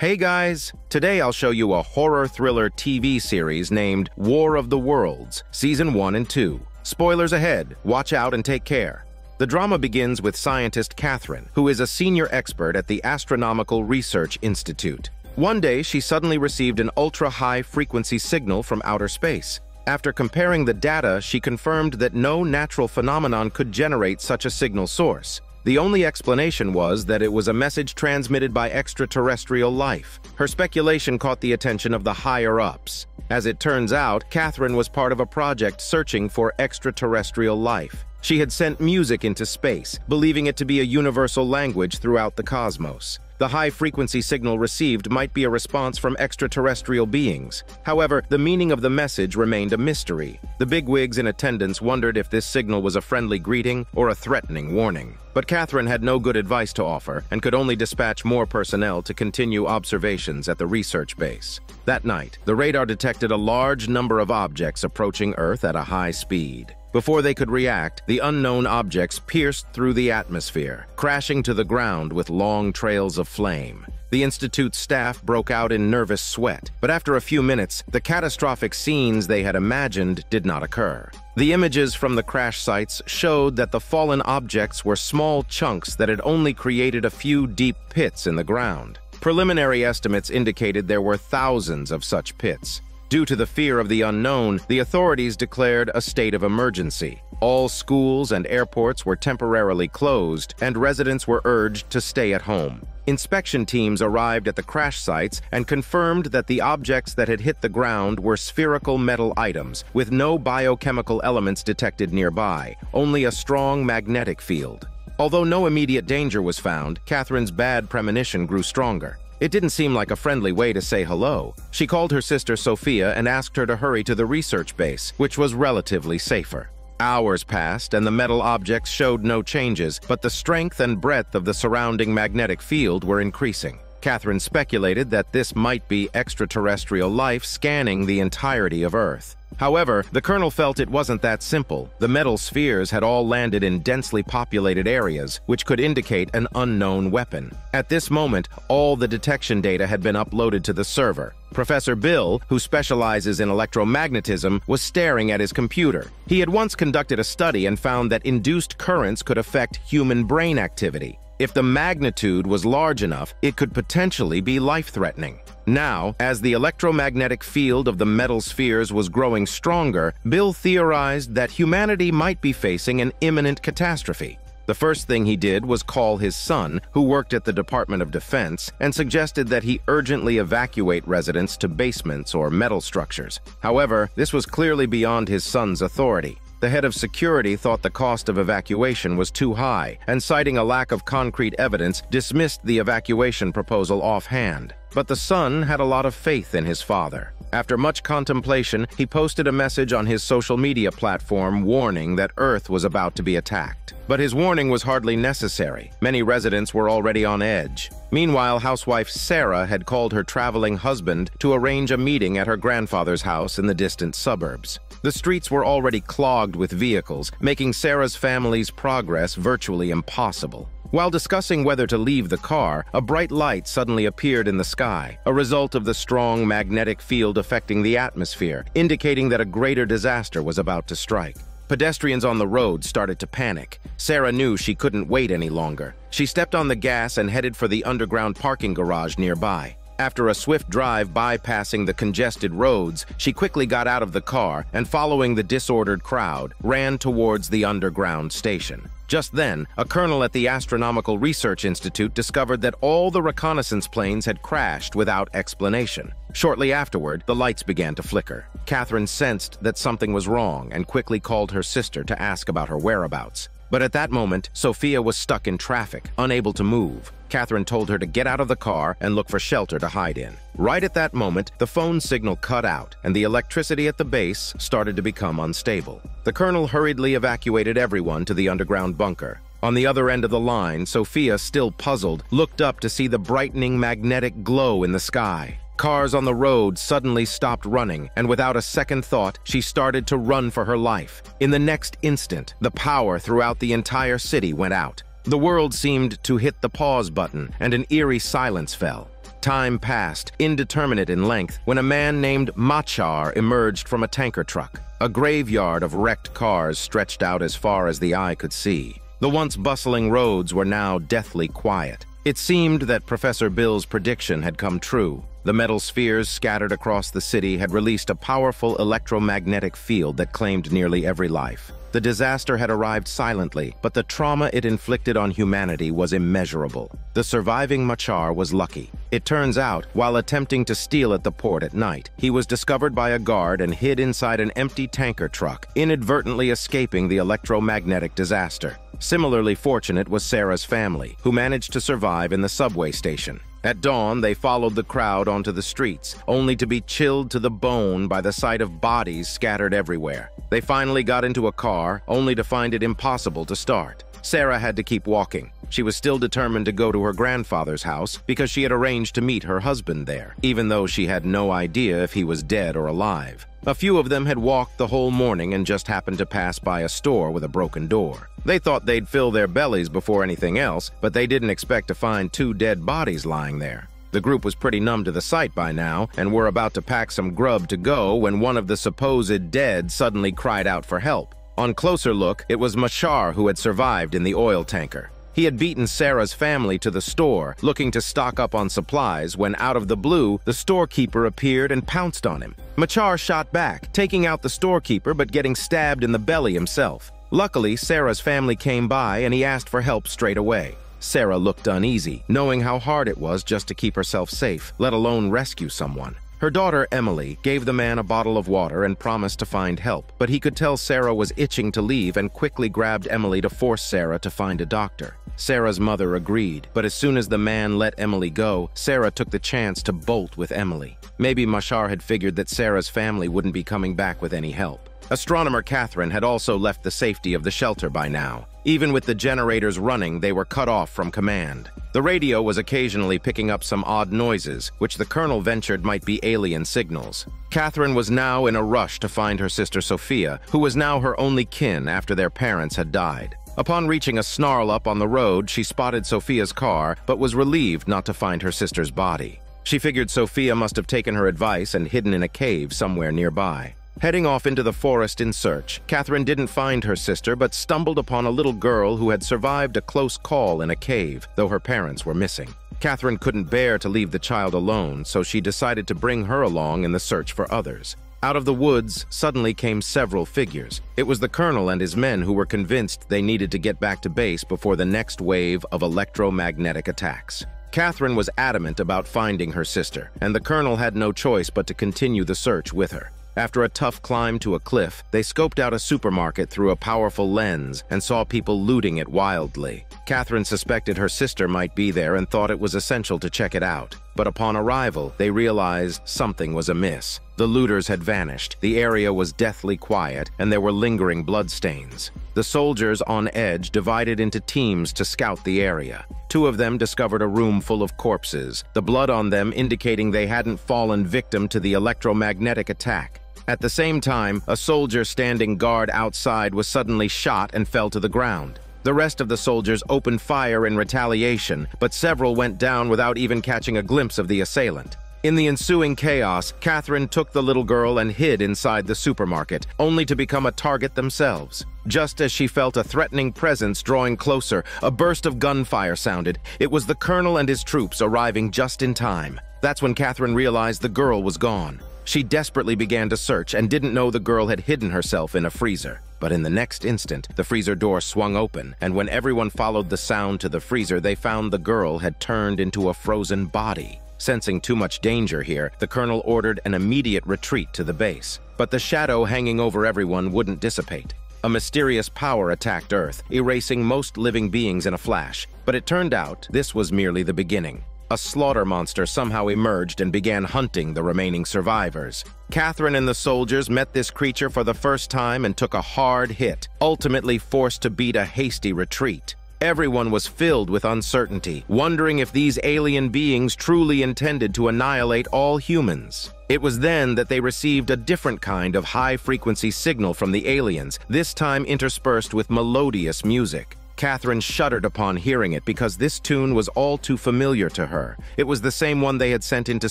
Hey guys! Today I'll show you a horror thriller TV series named War of the Worlds, Season 1 and 2. Spoilers ahead, watch out and take care. The drama begins with scientist Catherine, who is a senior expert at the Astronomical Research Institute. One day, she suddenly received an ultra-high frequency signal from outer space. After comparing the data, she confirmed that no natural phenomenon could generate such a signal source. The only explanation was that it was a message transmitted by extraterrestrial life. Her speculation caught the attention of the higher-ups. As it turns out, Catherine was part of a project searching for extraterrestrial life. She had sent music into space, believing it to be a universal language throughout the cosmos. The high-frequency signal received might be a response from extraterrestrial beings. However, the meaning of the message remained a mystery. The bigwigs in attendance wondered if this signal was a friendly greeting or a threatening warning. But Catherine had no good advice to offer and could only dispatch more personnel to continue observations at the research base. That night, the radar detected a large number of objects approaching Earth at a high speed. Before they could react, the unknown objects pierced through the atmosphere, crashing to the ground with long trails of flame. The Institute's staff broke out in nervous sweat, but after a few minutes, the catastrophic scenes they had imagined did not occur. The images from the crash sites showed that the fallen objects were small chunks that had only created a few deep pits in the ground. Preliminary estimates indicated there were thousands of such pits. Due to the fear of the unknown, the authorities declared a state of emergency. All schools and airports were temporarily closed, and residents were urged to stay at home. Inspection teams arrived at the crash sites and confirmed that the objects that had hit the ground were spherical metal items, with no biochemical elements detected nearby, only a strong magnetic field. Although no immediate danger was found, Catherine's bad premonition grew stronger. It didn't seem like a friendly way to say hello. She called her sister Sophia and asked her to hurry to the research base, which was relatively safer. Hours passed and the metal objects showed no changes, but the strength and breadth of the surrounding magnetic field were increasing. Catherine speculated that this might be extraterrestrial life scanning the entirety of Earth. However, the colonel felt it wasn't that simple. The metal spheres had all landed in densely populated areas, which could indicate an unknown weapon. At this moment, all the detection data had been uploaded to the server. Professor Bill, who specializes in electromagnetism, was staring at his computer. He had once conducted a study and found that induced currents could affect human brain activity. If the magnitude was large enough, it could potentially be life-threatening. Now, as the electromagnetic field of the metal spheres was growing stronger, Bill theorized that humanity might be facing an imminent catastrophe. The first thing he did was call his son, who worked at the Department of Defense, and suggested that he urgently evacuate residents to basements or metal structures. However, this was clearly beyond his son's authority. The head of security thought the cost of evacuation was too high, and citing a lack of concrete evidence, dismissed the evacuation proposal offhand. But the son had a lot of faith in his father. After much contemplation, he posted a message on his social media platform warning that Earth was about to be attacked. But his warning was hardly necessary. Many residents were already on edge. Meanwhile, housewife Sarah had called her traveling husband to arrange a meeting at her grandfather's house in the distant suburbs. The streets were already clogged with vehicles, making Sarah's family's progress virtually impossible. While discussing whether to leave the car, a bright light suddenly appeared in the sky, a result of the strong magnetic field affecting the atmosphere, indicating that a greater disaster was about to strike. Pedestrians on the road started to panic. Sarah knew she couldn't wait any longer. She stepped on the gas and headed for the underground parking garage nearby. After a swift drive bypassing the congested roads, she quickly got out of the car and, following the disordered crowd, ran towards the underground station. Just then, a colonel at the Astronomical Research Institute discovered that all the reconnaissance planes had crashed without explanation. Shortly afterward, the lights began to flicker. Catherine sensed that something was wrong and quickly called her sister to ask about her whereabouts. But at that moment, Sophia was stuck in traffic, unable to move. Catherine told her to get out of the car and look for shelter to hide in. Right at that moment, the phone signal cut out, and the electricity at the base started to become unstable. The colonel hurriedly evacuated everyone to the underground bunker. On the other end of the line, Sophia, still puzzled, looked up to see the brightening magnetic glow in the sky. Cars on the road suddenly stopped running, and without a second thought, she started to run for her life. In the next instant, the power throughout the entire city went out. The world seemed to hit the pause button, and an eerie silence fell. Time passed, indeterminate in length, when a man named Machar emerged from a tanker truck. A graveyard of wrecked cars stretched out as far as the eye could see. The once bustling roads were now deathly quiet. It seemed that Professor Bill's prediction had come true. The metal spheres scattered across the city had released a powerful electromagnetic field that claimed nearly every life. The disaster had arrived silently, but the trauma it inflicted on humanity was immeasurable. The surviving Machar was lucky. It turns out, while attempting to steal at the port at night, he was discovered by a guard and hid inside an empty tanker truck, inadvertently escaping the electromagnetic disaster. Similarly fortunate was Sarah's family, who managed to survive in the subway station. At dawn, they followed the crowd onto the streets, only to be chilled to the bone by the sight of bodies scattered everywhere. They finally got into a car, only to find it impossible to start. Sarah had to keep walking. She was still determined to go to her grandfather's house because she had arranged to meet her husband there, even though she had no idea if he was dead or alive. A few of them had walked the whole morning and just happened to pass by a store with a broken door. They thought they'd fill their bellies before anything else, but they didn't expect to find two dead bodies lying there. The group was pretty numb to the sight by now and were about to pack some grub to go when one of the supposed dead suddenly cried out for help. On closer look, it was Machar who had survived in the oil tanker. He had beaten Sarah's family to the store, looking to stock up on supplies, when out of the blue, the storekeeper appeared and pounced on him. Machar shot back, taking out the storekeeper but getting stabbed in the belly himself. Luckily, Sarah's family came by and he asked for help straight away. Sarah looked uneasy, knowing how hard it was just to keep herself safe, let alone rescue someone. Her daughter, Emily, gave the man a bottle of water and promised to find help, but he could tell Sarah was itching to leave and quickly grabbed Emily to force Sarah to find a doctor. Sarah's mother agreed, but as soon as the man let Emily go, Sarah took the chance to bolt with Emily. Maybe Machar had figured that Sarah's family wouldn't be coming back with any help. Astronomer Catherine had also left the safety of the shelter by now. Even with the generators running, they were cut off from command. The radio was occasionally picking up some odd noises, which the colonel ventured might be alien signals. Catherine was now in a rush to find her sister Sophia, who was now her only kin after their parents had died. Upon reaching a snarl up on the road, she spotted Sophia's car, but was relieved not to find her sister's body. She figured Sophia must have taken her advice and hidden in a cave somewhere nearby. Heading off into the forest in search, Catherine didn't find her sister but stumbled upon a little girl who had survived a close call in a cave, though her parents were missing. Catherine couldn't bear to leave the child alone, so she decided to bring her along in the search for others. Out of the woods suddenly came several figures. It was the colonel and his men who were convinced they needed to get back to base before the next wave of electromagnetic attacks. Catherine was adamant about finding her sister, and the colonel had no choice but to continue the search with her. After a tough climb to a cliff, they scoped out a supermarket through a powerful lens and saw people looting it wildly. Catherine suspected her sister might be there and thought it was essential to check it out. But upon arrival, they realized something was amiss. The looters had vanished, the area was deathly quiet, and there were lingering bloodstains. The soldiers on edge divided into teams to scout the area. Two of them discovered a room full of corpses, the blood on them indicating they hadn't fallen victim to the electromagnetic attack. At the same time, a soldier standing guard outside was suddenly shot and fell to the ground. The rest of the soldiers opened fire in retaliation, but several went down without even catching a glimpse of the assailant. In the ensuing chaos, Catherine took the little girl and hid inside the supermarket, only to become a target themselves. Just as she felt a threatening presence drawing closer, a burst of gunfire sounded. It was the colonel and his troops arriving just in time. That's when Catherine realized the girl was gone. She desperately began to search and didn't know the girl had hidden herself in a freezer. But in the next instant, the freezer door swung open, and when everyone followed the sound to the freezer, they found the girl had turned into a frozen body. Sensing too much danger here, the colonel ordered an immediate retreat to the base. But the shadow hanging over everyone wouldn't dissipate. A mysterious power attacked Earth, erasing most living beings in a flash. But it turned out this was merely the beginning a slaughter monster somehow emerged and began hunting the remaining survivors. Catherine and the soldiers met this creature for the first time and took a hard hit, ultimately forced to beat a hasty retreat. Everyone was filled with uncertainty, wondering if these alien beings truly intended to annihilate all humans. It was then that they received a different kind of high-frequency signal from the aliens, this time interspersed with melodious music. Catherine shuddered upon hearing it because this tune was all too familiar to her. It was the same one they had sent into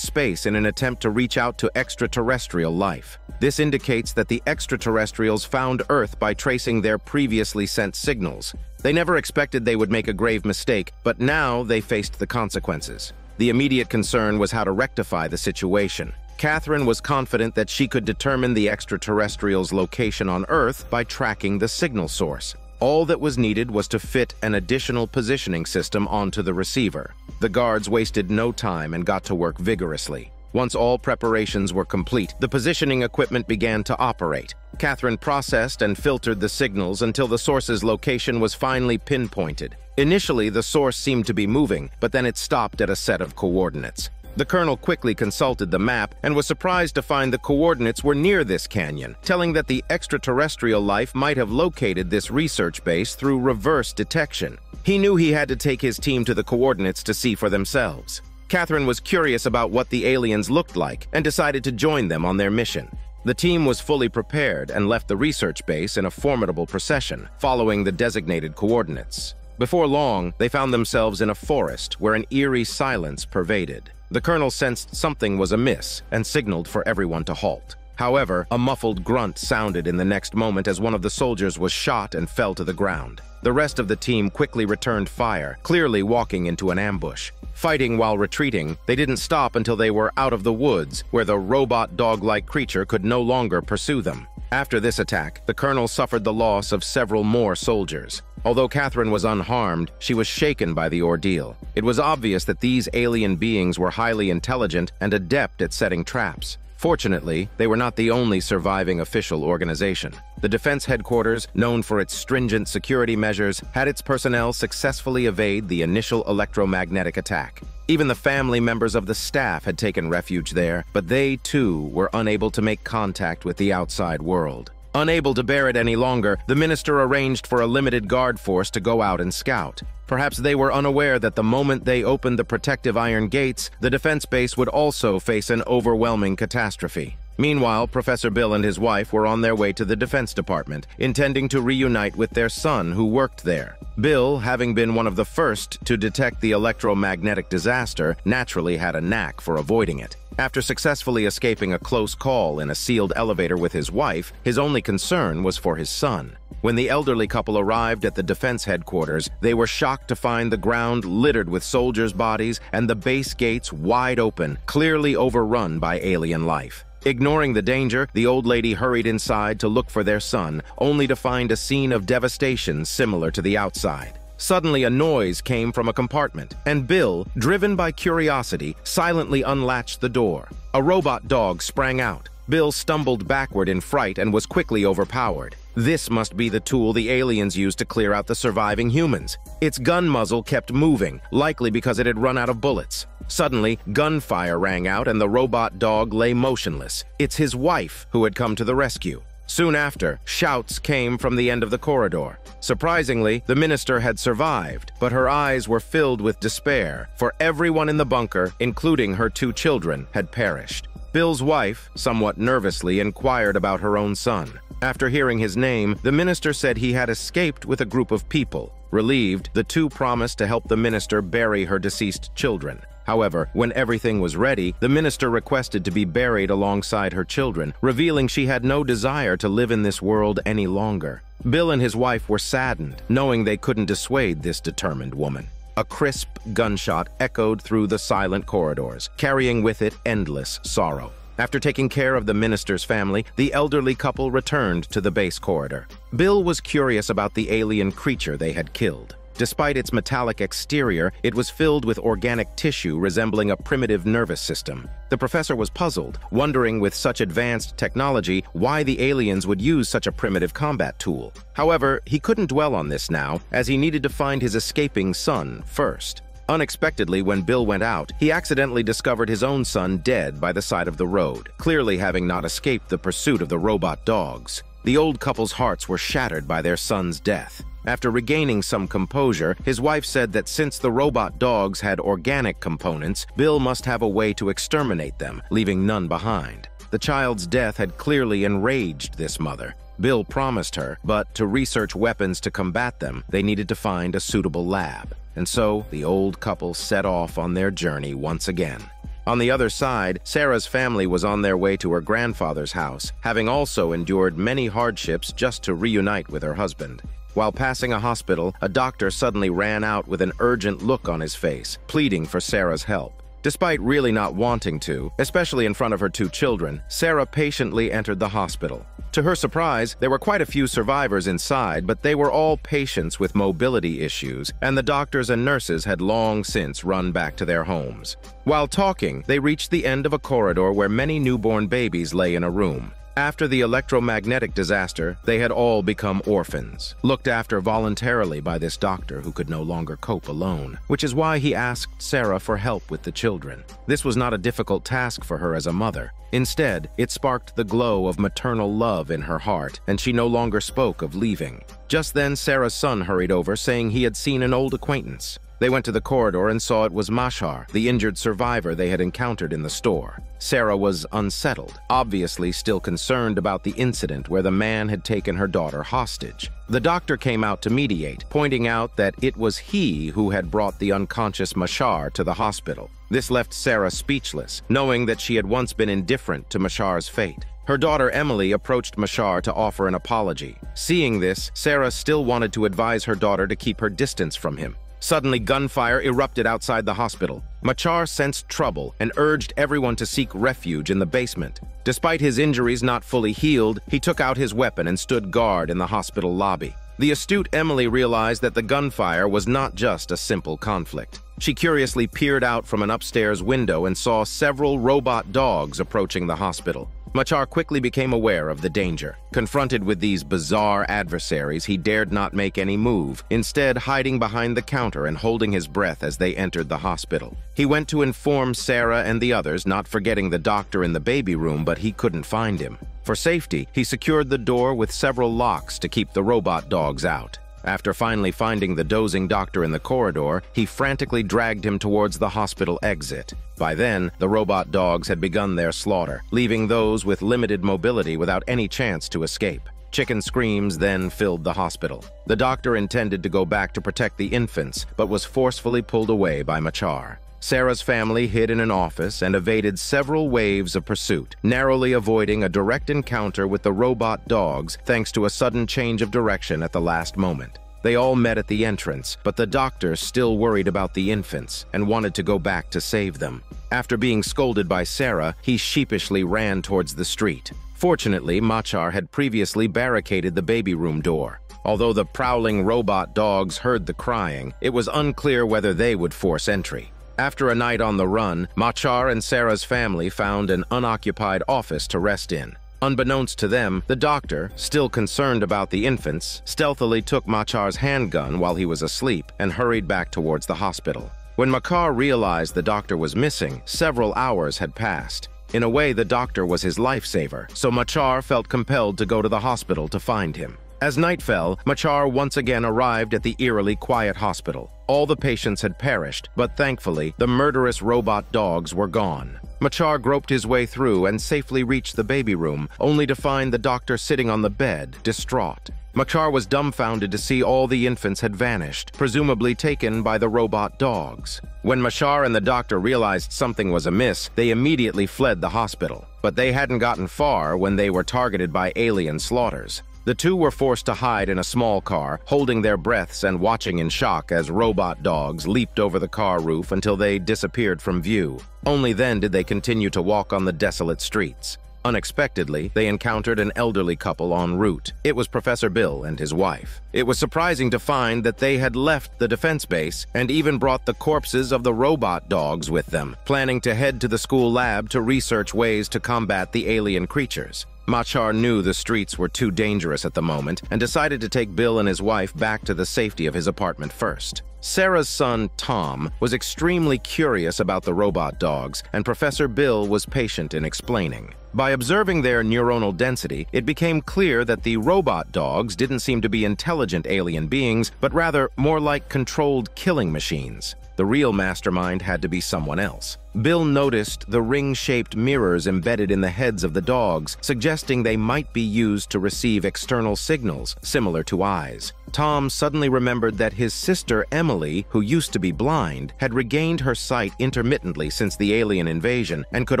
space in an attempt to reach out to extraterrestrial life. This indicates that the extraterrestrials found Earth by tracing their previously sent signals. They never expected they would make a grave mistake, but now they faced the consequences. The immediate concern was how to rectify the situation. Catherine was confident that she could determine the extraterrestrials' location on Earth by tracking the signal source. All that was needed was to fit an additional positioning system onto the receiver. The guards wasted no time and got to work vigorously. Once all preparations were complete, the positioning equipment began to operate. Catherine processed and filtered the signals until the source's location was finally pinpointed. Initially, the source seemed to be moving, but then it stopped at a set of coordinates. The colonel quickly consulted the map and was surprised to find the coordinates were near this canyon, telling that the extraterrestrial life might have located this research base through reverse detection. He knew he had to take his team to the coordinates to see for themselves. Catherine was curious about what the aliens looked like and decided to join them on their mission. The team was fully prepared and left the research base in a formidable procession, following the designated coordinates. Before long, they found themselves in a forest where an eerie silence pervaded. The colonel sensed something was amiss and signaled for everyone to halt. However, a muffled grunt sounded in the next moment as one of the soldiers was shot and fell to the ground. The rest of the team quickly returned fire, clearly walking into an ambush. Fighting while retreating, they didn't stop until they were out of the woods, where the robot dog-like creature could no longer pursue them. After this attack, the colonel suffered the loss of several more soldiers. Although Catherine was unharmed, she was shaken by the ordeal. It was obvious that these alien beings were highly intelligent and adept at setting traps. Fortunately, they were not the only surviving official organization. The Defense Headquarters, known for its stringent security measures, had its personnel successfully evade the initial electromagnetic attack. Even the family members of the staff had taken refuge there, but they, too, were unable to make contact with the outside world. Unable to bear it any longer, the minister arranged for a limited guard force to go out and scout. Perhaps they were unaware that the moment they opened the protective iron gates, the defense base would also face an overwhelming catastrophe. Meanwhile, Professor Bill and his wife were on their way to the Defense Department, intending to reunite with their son who worked there. Bill, having been one of the first to detect the electromagnetic disaster, naturally had a knack for avoiding it. After successfully escaping a close call in a sealed elevator with his wife, his only concern was for his son. When the elderly couple arrived at the defense headquarters, they were shocked to find the ground littered with soldiers' bodies and the base gates wide open, clearly overrun by alien life. Ignoring the danger, the old lady hurried inside to look for their son, only to find a scene of devastation similar to the outside. Suddenly, a noise came from a compartment, and Bill, driven by curiosity, silently unlatched the door. A robot dog sprang out. Bill stumbled backward in fright and was quickly overpowered. This must be the tool the aliens used to clear out the surviving humans. Its gun muzzle kept moving, likely because it had run out of bullets. Suddenly, gunfire rang out and the robot dog lay motionless. It's his wife who had come to the rescue. Soon after, shouts came from the end of the corridor. Surprisingly, the minister had survived, but her eyes were filled with despair, for everyone in the bunker, including her two children, had perished. Bill's wife, somewhat nervously, inquired about her own son. After hearing his name, the minister said he had escaped with a group of people. Relieved, the two promised to help the minister bury her deceased children. However, when everything was ready, the minister requested to be buried alongside her children, revealing she had no desire to live in this world any longer. Bill and his wife were saddened, knowing they couldn't dissuade this determined woman. A crisp gunshot echoed through the silent corridors, carrying with it endless sorrow. After taking care of the minister's family, the elderly couple returned to the base corridor. Bill was curious about the alien creature they had killed. Despite its metallic exterior, it was filled with organic tissue resembling a primitive nervous system. The professor was puzzled, wondering with such advanced technology why the aliens would use such a primitive combat tool. However, he couldn't dwell on this now, as he needed to find his escaping son first. Unexpectedly, when Bill went out, he accidentally discovered his own son dead by the side of the road, clearly having not escaped the pursuit of the robot dogs. The old couple's hearts were shattered by their son's death. After regaining some composure, his wife said that since the robot dogs had organic components, Bill must have a way to exterminate them, leaving none behind. The child's death had clearly enraged this mother. Bill promised her, but to research weapons to combat them, they needed to find a suitable lab. And so the old couple set off on their journey once again. On the other side, Sarah's family was on their way to her grandfather's house, having also endured many hardships just to reunite with her husband. While passing a hospital, a doctor suddenly ran out with an urgent look on his face, pleading for Sarah's help. Despite really not wanting to, especially in front of her two children, Sarah patiently entered the hospital. To her surprise, there were quite a few survivors inside, but they were all patients with mobility issues, and the doctors and nurses had long since run back to their homes. While talking, they reached the end of a corridor where many newborn babies lay in a room. After the electromagnetic disaster, they had all become orphans, looked after voluntarily by this doctor who could no longer cope alone, which is why he asked Sarah for help with the children. This was not a difficult task for her as a mother. Instead, it sparked the glow of maternal love in her heart, and she no longer spoke of leaving. Just then, Sarah's son hurried over, saying he had seen an old acquaintance. They went to the corridor and saw it was Machar, the injured survivor they had encountered in the store. Sarah was unsettled, obviously still concerned about the incident where the man had taken her daughter hostage. The doctor came out to mediate, pointing out that it was he who had brought the unconscious Machar to the hospital. This left Sarah speechless, knowing that she had once been indifferent to Machar's fate. Her daughter Emily approached Machar to offer an apology. Seeing this, Sarah still wanted to advise her daughter to keep her distance from him. Suddenly, gunfire erupted outside the hospital. Machar sensed trouble and urged everyone to seek refuge in the basement. Despite his injuries not fully healed, he took out his weapon and stood guard in the hospital lobby. The astute Emily realized that the gunfire was not just a simple conflict. She curiously peered out from an upstairs window and saw several robot dogs approaching the hospital. Machar quickly became aware of the danger. Confronted with these bizarre adversaries, he dared not make any move, instead hiding behind the counter and holding his breath as they entered the hospital. He went to inform Sarah and the others, not forgetting the doctor in the baby room, but he couldn't find him. For safety, he secured the door with several locks to keep the robot dogs out. After finally finding the dozing doctor in the corridor, he frantically dragged him towards the hospital exit. By then, the robot dogs had begun their slaughter, leaving those with limited mobility without any chance to escape. Chicken screams then filled the hospital. The doctor intended to go back to protect the infants, but was forcefully pulled away by Machar. Sarah's family hid in an office and evaded several waves of pursuit, narrowly avoiding a direct encounter with the robot dogs thanks to a sudden change of direction at the last moment. They all met at the entrance, but the doctor still worried about the infants and wanted to go back to save them. After being scolded by Sarah, he sheepishly ran towards the street. Fortunately, Machar had previously barricaded the baby room door. Although the prowling robot dogs heard the crying, it was unclear whether they would force entry. After a night on the run, Machar and Sarah's family found an unoccupied office to rest in. Unbeknownst to them, the doctor, still concerned about the infants, stealthily took Machar's handgun while he was asleep and hurried back towards the hospital. When Machar realized the doctor was missing, several hours had passed. In a way, the doctor was his lifesaver, so Machar felt compelled to go to the hospital to find him. As night fell, Machar once again arrived at the eerily quiet hospital. All the patients had perished, but thankfully, the murderous robot dogs were gone. Machar groped his way through and safely reached the baby room, only to find the doctor sitting on the bed, distraught. Machar was dumbfounded to see all the infants had vanished, presumably taken by the robot dogs. When Machar and the doctor realized something was amiss, they immediately fled the hospital. But they hadn't gotten far when they were targeted by alien slaughters. The two were forced to hide in a small car, holding their breaths and watching in shock as robot dogs leaped over the car roof until they disappeared from view. Only then did they continue to walk on the desolate streets. Unexpectedly, they encountered an elderly couple en route. It was Professor Bill and his wife. It was surprising to find that they had left the defense base and even brought the corpses of the robot dogs with them, planning to head to the school lab to research ways to combat the alien creatures. Machar knew the streets were too dangerous at the moment and decided to take Bill and his wife back to the safety of his apartment first. Sarah's son, Tom, was extremely curious about the robot dogs, and Professor Bill was patient in explaining. By observing their neuronal density, it became clear that the robot dogs didn't seem to be intelligent alien beings, but rather more like controlled killing machines. The real mastermind had to be someone else. Bill noticed the ring-shaped mirrors embedded in the heads of the dogs, suggesting they might be used to receive external signals, similar to eyes. Tom suddenly remembered that his sister Emily, who used to be blind, had regained her sight intermittently since the alien invasion and could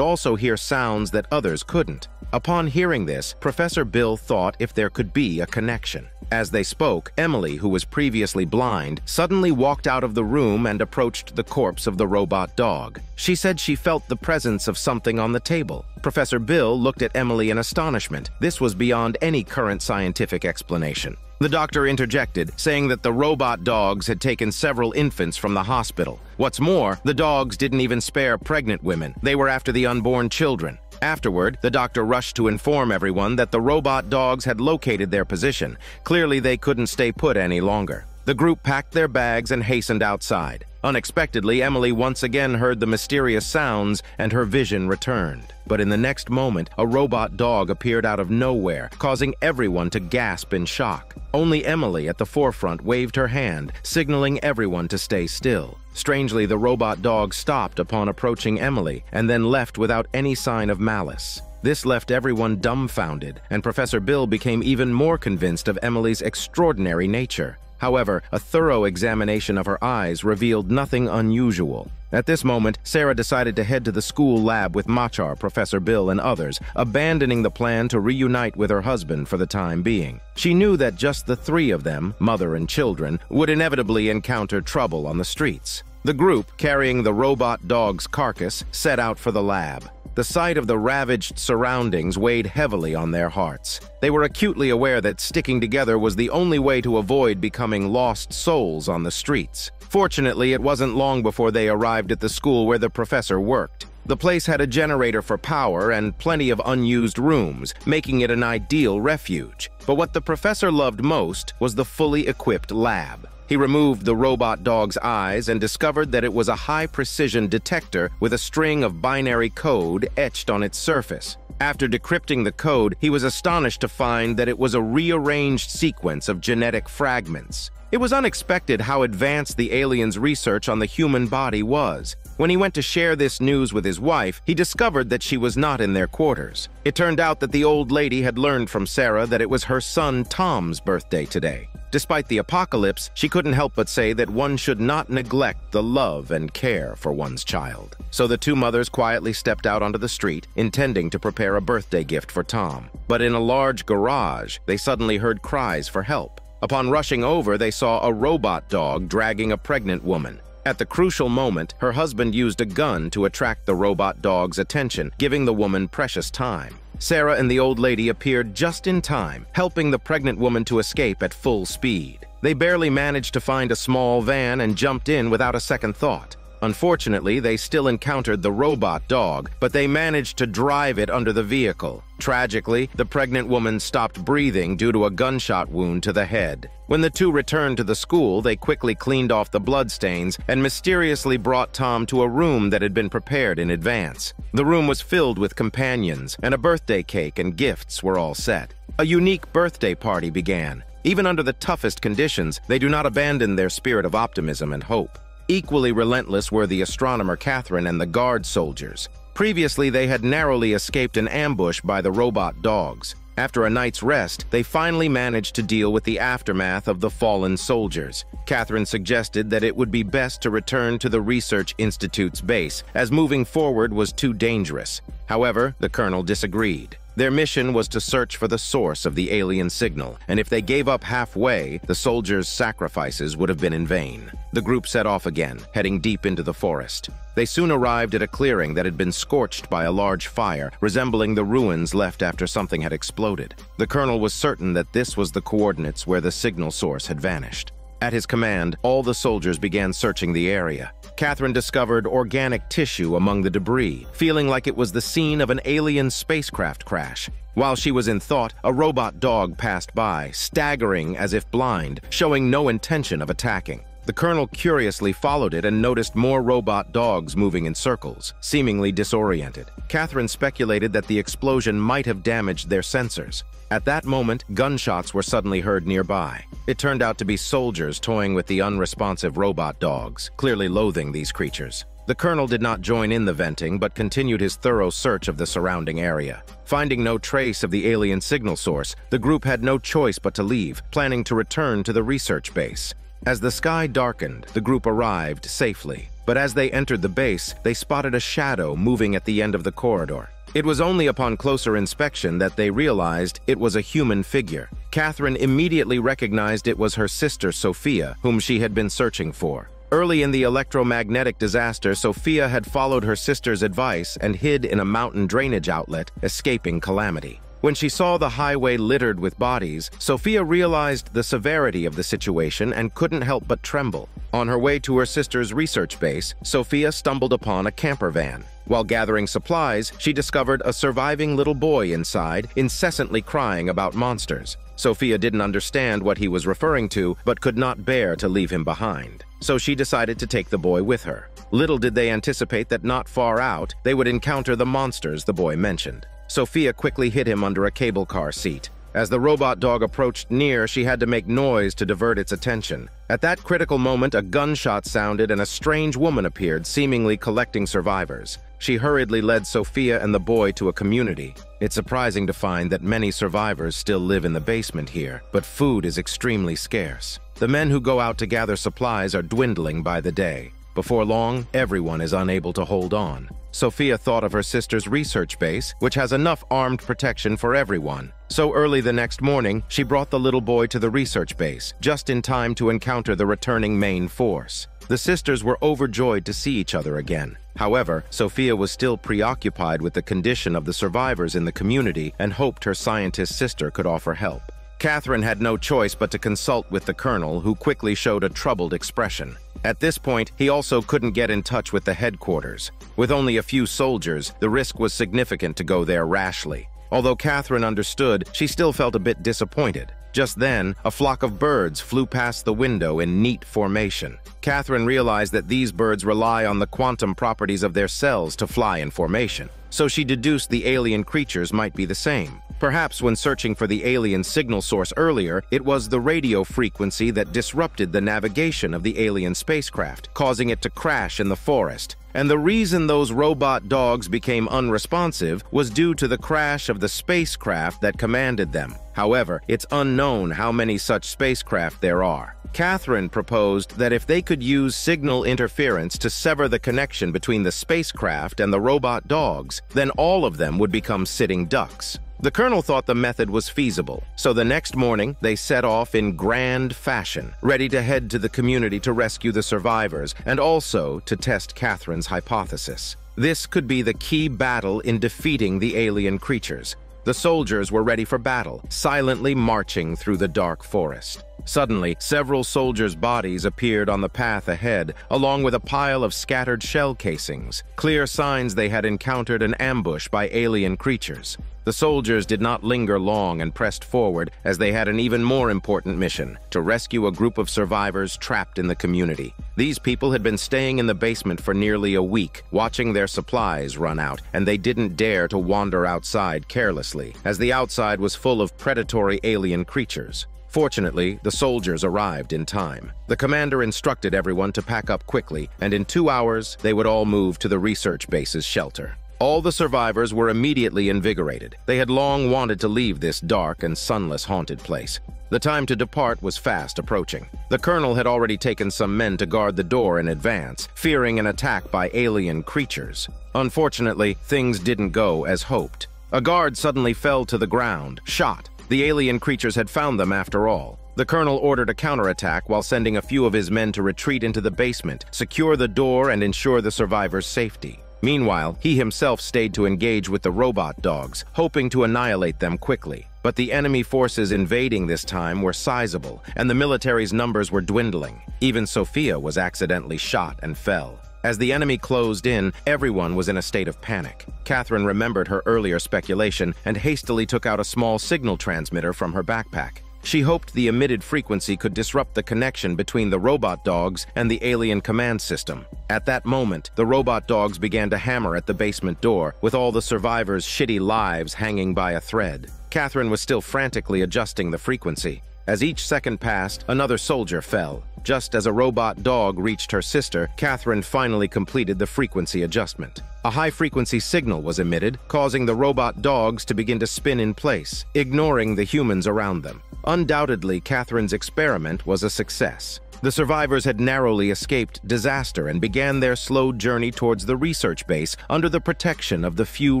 also hear sounds that others couldn't. Upon hearing this, Professor Bill thought if there could be a connection. As they spoke, Emily, who was previously blind, suddenly walked out of the room and approached the corpse of the robot dog. She said she felt the presence of something on the table. Professor Bill looked at Emily in astonishment. This was beyond any current scientific explanation. The doctor interjected, saying that the robot dogs had taken several infants from the hospital. What's more, the dogs didn't even spare pregnant women. They were after the unborn children. Afterward, the doctor rushed to inform everyone that the robot dogs had located their position. Clearly, they couldn't stay put any longer. The group packed their bags and hastened outside. Unexpectedly, Emily once again heard the mysterious sounds and her vision returned. But in the next moment, a robot dog appeared out of nowhere, causing everyone to gasp in shock. Only Emily at the forefront waved her hand, signaling everyone to stay still. Strangely, the robot dog stopped upon approaching Emily and then left without any sign of malice. This left everyone dumbfounded, and Professor Bill became even more convinced of Emily's extraordinary nature. However, a thorough examination of her eyes revealed nothing unusual. At this moment, Sarah decided to head to the school lab with Machar, Professor Bill, and others, abandoning the plan to reunite with her husband for the time being. She knew that just the three of them, mother and children, would inevitably encounter trouble on the streets. The group, carrying the robot dog's carcass, set out for the lab. The sight of the ravaged surroundings weighed heavily on their hearts. They were acutely aware that sticking together was the only way to avoid becoming lost souls on the streets. Fortunately, it wasn't long before they arrived at the school where the professor worked. The place had a generator for power and plenty of unused rooms, making it an ideal refuge. But what the professor loved most was the fully equipped lab. He removed the robot dog's eyes and discovered that it was a high-precision detector with a string of binary code etched on its surface. After decrypting the code, he was astonished to find that it was a rearranged sequence of genetic fragments. It was unexpected how advanced the alien's research on the human body was. When he went to share this news with his wife, he discovered that she was not in their quarters. It turned out that the old lady had learned from Sarah that it was her son Tom's birthday today. Despite the apocalypse, she couldn't help but say that one should not neglect the love and care for one's child. So the two mothers quietly stepped out onto the street, intending to prepare a birthday gift for Tom. But in a large garage, they suddenly heard cries for help. Upon rushing over, they saw a robot dog dragging a pregnant woman. At the crucial moment, her husband used a gun to attract the robot dog's attention, giving the woman precious time. Sarah and the old lady appeared just in time, helping the pregnant woman to escape at full speed. They barely managed to find a small van and jumped in without a second thought. Unfortunately, they still encountered the robot dog, but they managed to drive it under the vehicle. Tragically, the pregnant woman stopped breathing due to a gunshot wound to the head. When the two returned to the school, they quickly cleaned off the bloodstains and mysteriously brought Tom to a room that had been prepared in advance. The room was filled with companions, and a birthday cake and gifts were all set. A unique birthday party began. Even under the toughest conditions, they do not abandon their spirit of optimism and hope. Equally relentless were the astronomer Catherine and the guard soldiers. Previously, they had narrowly escaped an ambush by the robot dogs. After a night's rest, they finally managed to deal with the aftermath of the fallen soldiers. Catherine suggested that it would be best to return to the Research Institute's base, as moving forward was too dangerous. However, the colonel disagreed. Their mission was to search for the source of the alien signal, and if they gave up halfway, the soldiers' sacrifices would have been in vain. The group set off again, heading deep into the forest. They soon arrived at a clearing that had been scorched by a large fire, resembling the ruins left after something had exploded. The colonel was certain that this was the coordinates where the signal source had vanished. At his command, all the soldiers began searching the area. Catherine discovered organic tissue among the debris, feeling like it was the scene of an alien spacecraft crash. While she was in thought, a robot dog passed by, staggering as if blind, showing no intention of attacking. The colonel curiously followed it and noticed more robot dogs moving in circles, seemingly disoriented. Catherine speculated that the explosion might have damaged their sensors. At that moment, gunshots were suddenly heard nearby. It turned out to be soldiers toying with the unresponsive robot dogs, clearly loathing these creatures. The colonel did not join in the venting, but continued his thorough search of the surrounding area. Finding no trace of the alien signal source, the group had no choice but to leave, planning to return to the research base. As the sky darkened, the group arrived safely. But as they entered the base, they spotted a shadow moving at the end of the corridor. It was only upon closer inspection that they realized it was a human figure. Catherine immediately recognized it was her sister, Sophia, whom she had been searching for. Early in the electromagnetic disaster, Sophia had followed her sister's advice and hid in a mountain drainage outlet, escaping calamity. When she saw the highway littered with bodies, Sophia realized the severity of the situation and couldn't help but tremble. On her way to her sister's research base, Sophia stumbled upon a camper van. While gathering supplies, she discovered a surviving little boy inside, incessantly crying about monsters. Sophia didn't understand what he was referring to, but could not bear to leave him behind. So she decided to take the boy with her. Little did they anticipate that not far out, they would encounter the monsters the boy mentioned. Sophia quickly hid him under a cable car seat. As the robot dog approached near, she had to make noise to divert its attention. At that critical moment, a gunshot sounded and a strange woman appeared, seemingly collecting survivors. She hurriedly led Sophia and the boy to a community. It's surprising to find that many survivors still live in the basement here, but food is extremely scarce. The men who go out to gather supplies are dwindling by the day. Before long, everyone is unable to hold on. Sophia thought of her sister's research base, which has enough armed protection for everyone. So early the next morning, she brought the little boy to the research base, just in time to encounter the returning main force. The sisters were overjoyed to see each other again. However, Sophia was still preoccupied with the condition of the survivors in the community and hoped her scientist sister could offer help. Catherine had no choice but to consult with the colonel, who quickly showed a troubled expression. At this point, he also couldn't get in touch with the headquarters. With only a few soldiers, the risk was significant to go there rashly. Although Catherine understood, she still felt a bit disappointed. Just then, a flock of birds flew past the window in neat formation. Catherine realized that these birds rely on the quantum properties of their cells to fly in formation, so she deduced the alien creatures might be the same. Perhaps when searching for the alien signal source earlier, it was the radio frequency that disrupted the navigation of the alien spacecraft, causing it to crash in the forest. And the reason those robot dogs became unresponsive was due to the crash of the spacecraft that commanded them. However, it's unknown how many such spacecraft there are. Catherine proposed that if they could use signal interference to sever the connection between the spacecraft and the robot dogs, then all of them would become sitting ducks. The colonel thought the method was feasible, so the next morning they set off in grand fashion, ready to head to the community to rescue the survivors and also to test Catherine's hypothesis. This could be the key battle in defeating the alien creatures. The soldiers were ready for battle, silently marching through the dark forest. Suddenly, several soldiers' bodies appeared on the path ahead, along with a pile of scattered shell casings, clear signs they had encountered an ambush by alien creatures. The soldiers did not linger long and pressed forward as they had an even more important mission, to rescue a group of survivors trapped in the community. These people had been staying in the basement for nearly a week, watching their supplies run out, and they didn't dare to wander outside carelessly, as the outside was full of predatory alien creatures. Fortunately, the soldiers arrived in time. The commander instructed everyone to pack up quickly, and in two hours, they would all move to the research base's shelter. All the survivors were immediately invigorated. They had long wanted to leave this dark and sunless haunted place. The time to depart was fast approaching. The colonel had already taken some men to guard the door in advance, fearing an attack by alien creatures. Unfortunately, things didn't go as hoped. A guard suddenly fell to the ground, shot, the alien creatures had found them after all. The colonel ordered a counterattack while sending a few of his men to retreat into the basement, secure the door, and ensure the survivors' safety. Meanwhile, he himself stayed to engage with the robot dogs, hoping to annihilate them quickly. But the enemy forces invading this time were sizable, and the military's numbers were dwindling. Even Sophia was accidentally shot and fell. As the enemy closed in, everyone was in a state of panic. Catherine remembered her earlier speculation and hastily took out a small signal transmitter from her backpack. She hoped the emitted frequency could disrupt the connection between the robot dogs and the alien command system. At that moment, the robot dogs began to hammer at the basement door, with all the survivors' shitty lives hanging by a thread. Catherine was still frantically adjusting the frequency. As each second passed, another soldier fell. Just as a robot dog reached her sister, Catherine finally completed the frequency adjustment. A high-frequency signal was emitted, causing the robot dogs to begin to spin in place, ignoring the humans around them. Undoubtedly, Catherine's experiment was a success. The survivors had narrowly escaped disaster and began their slow journey towards the research base under the protection of the few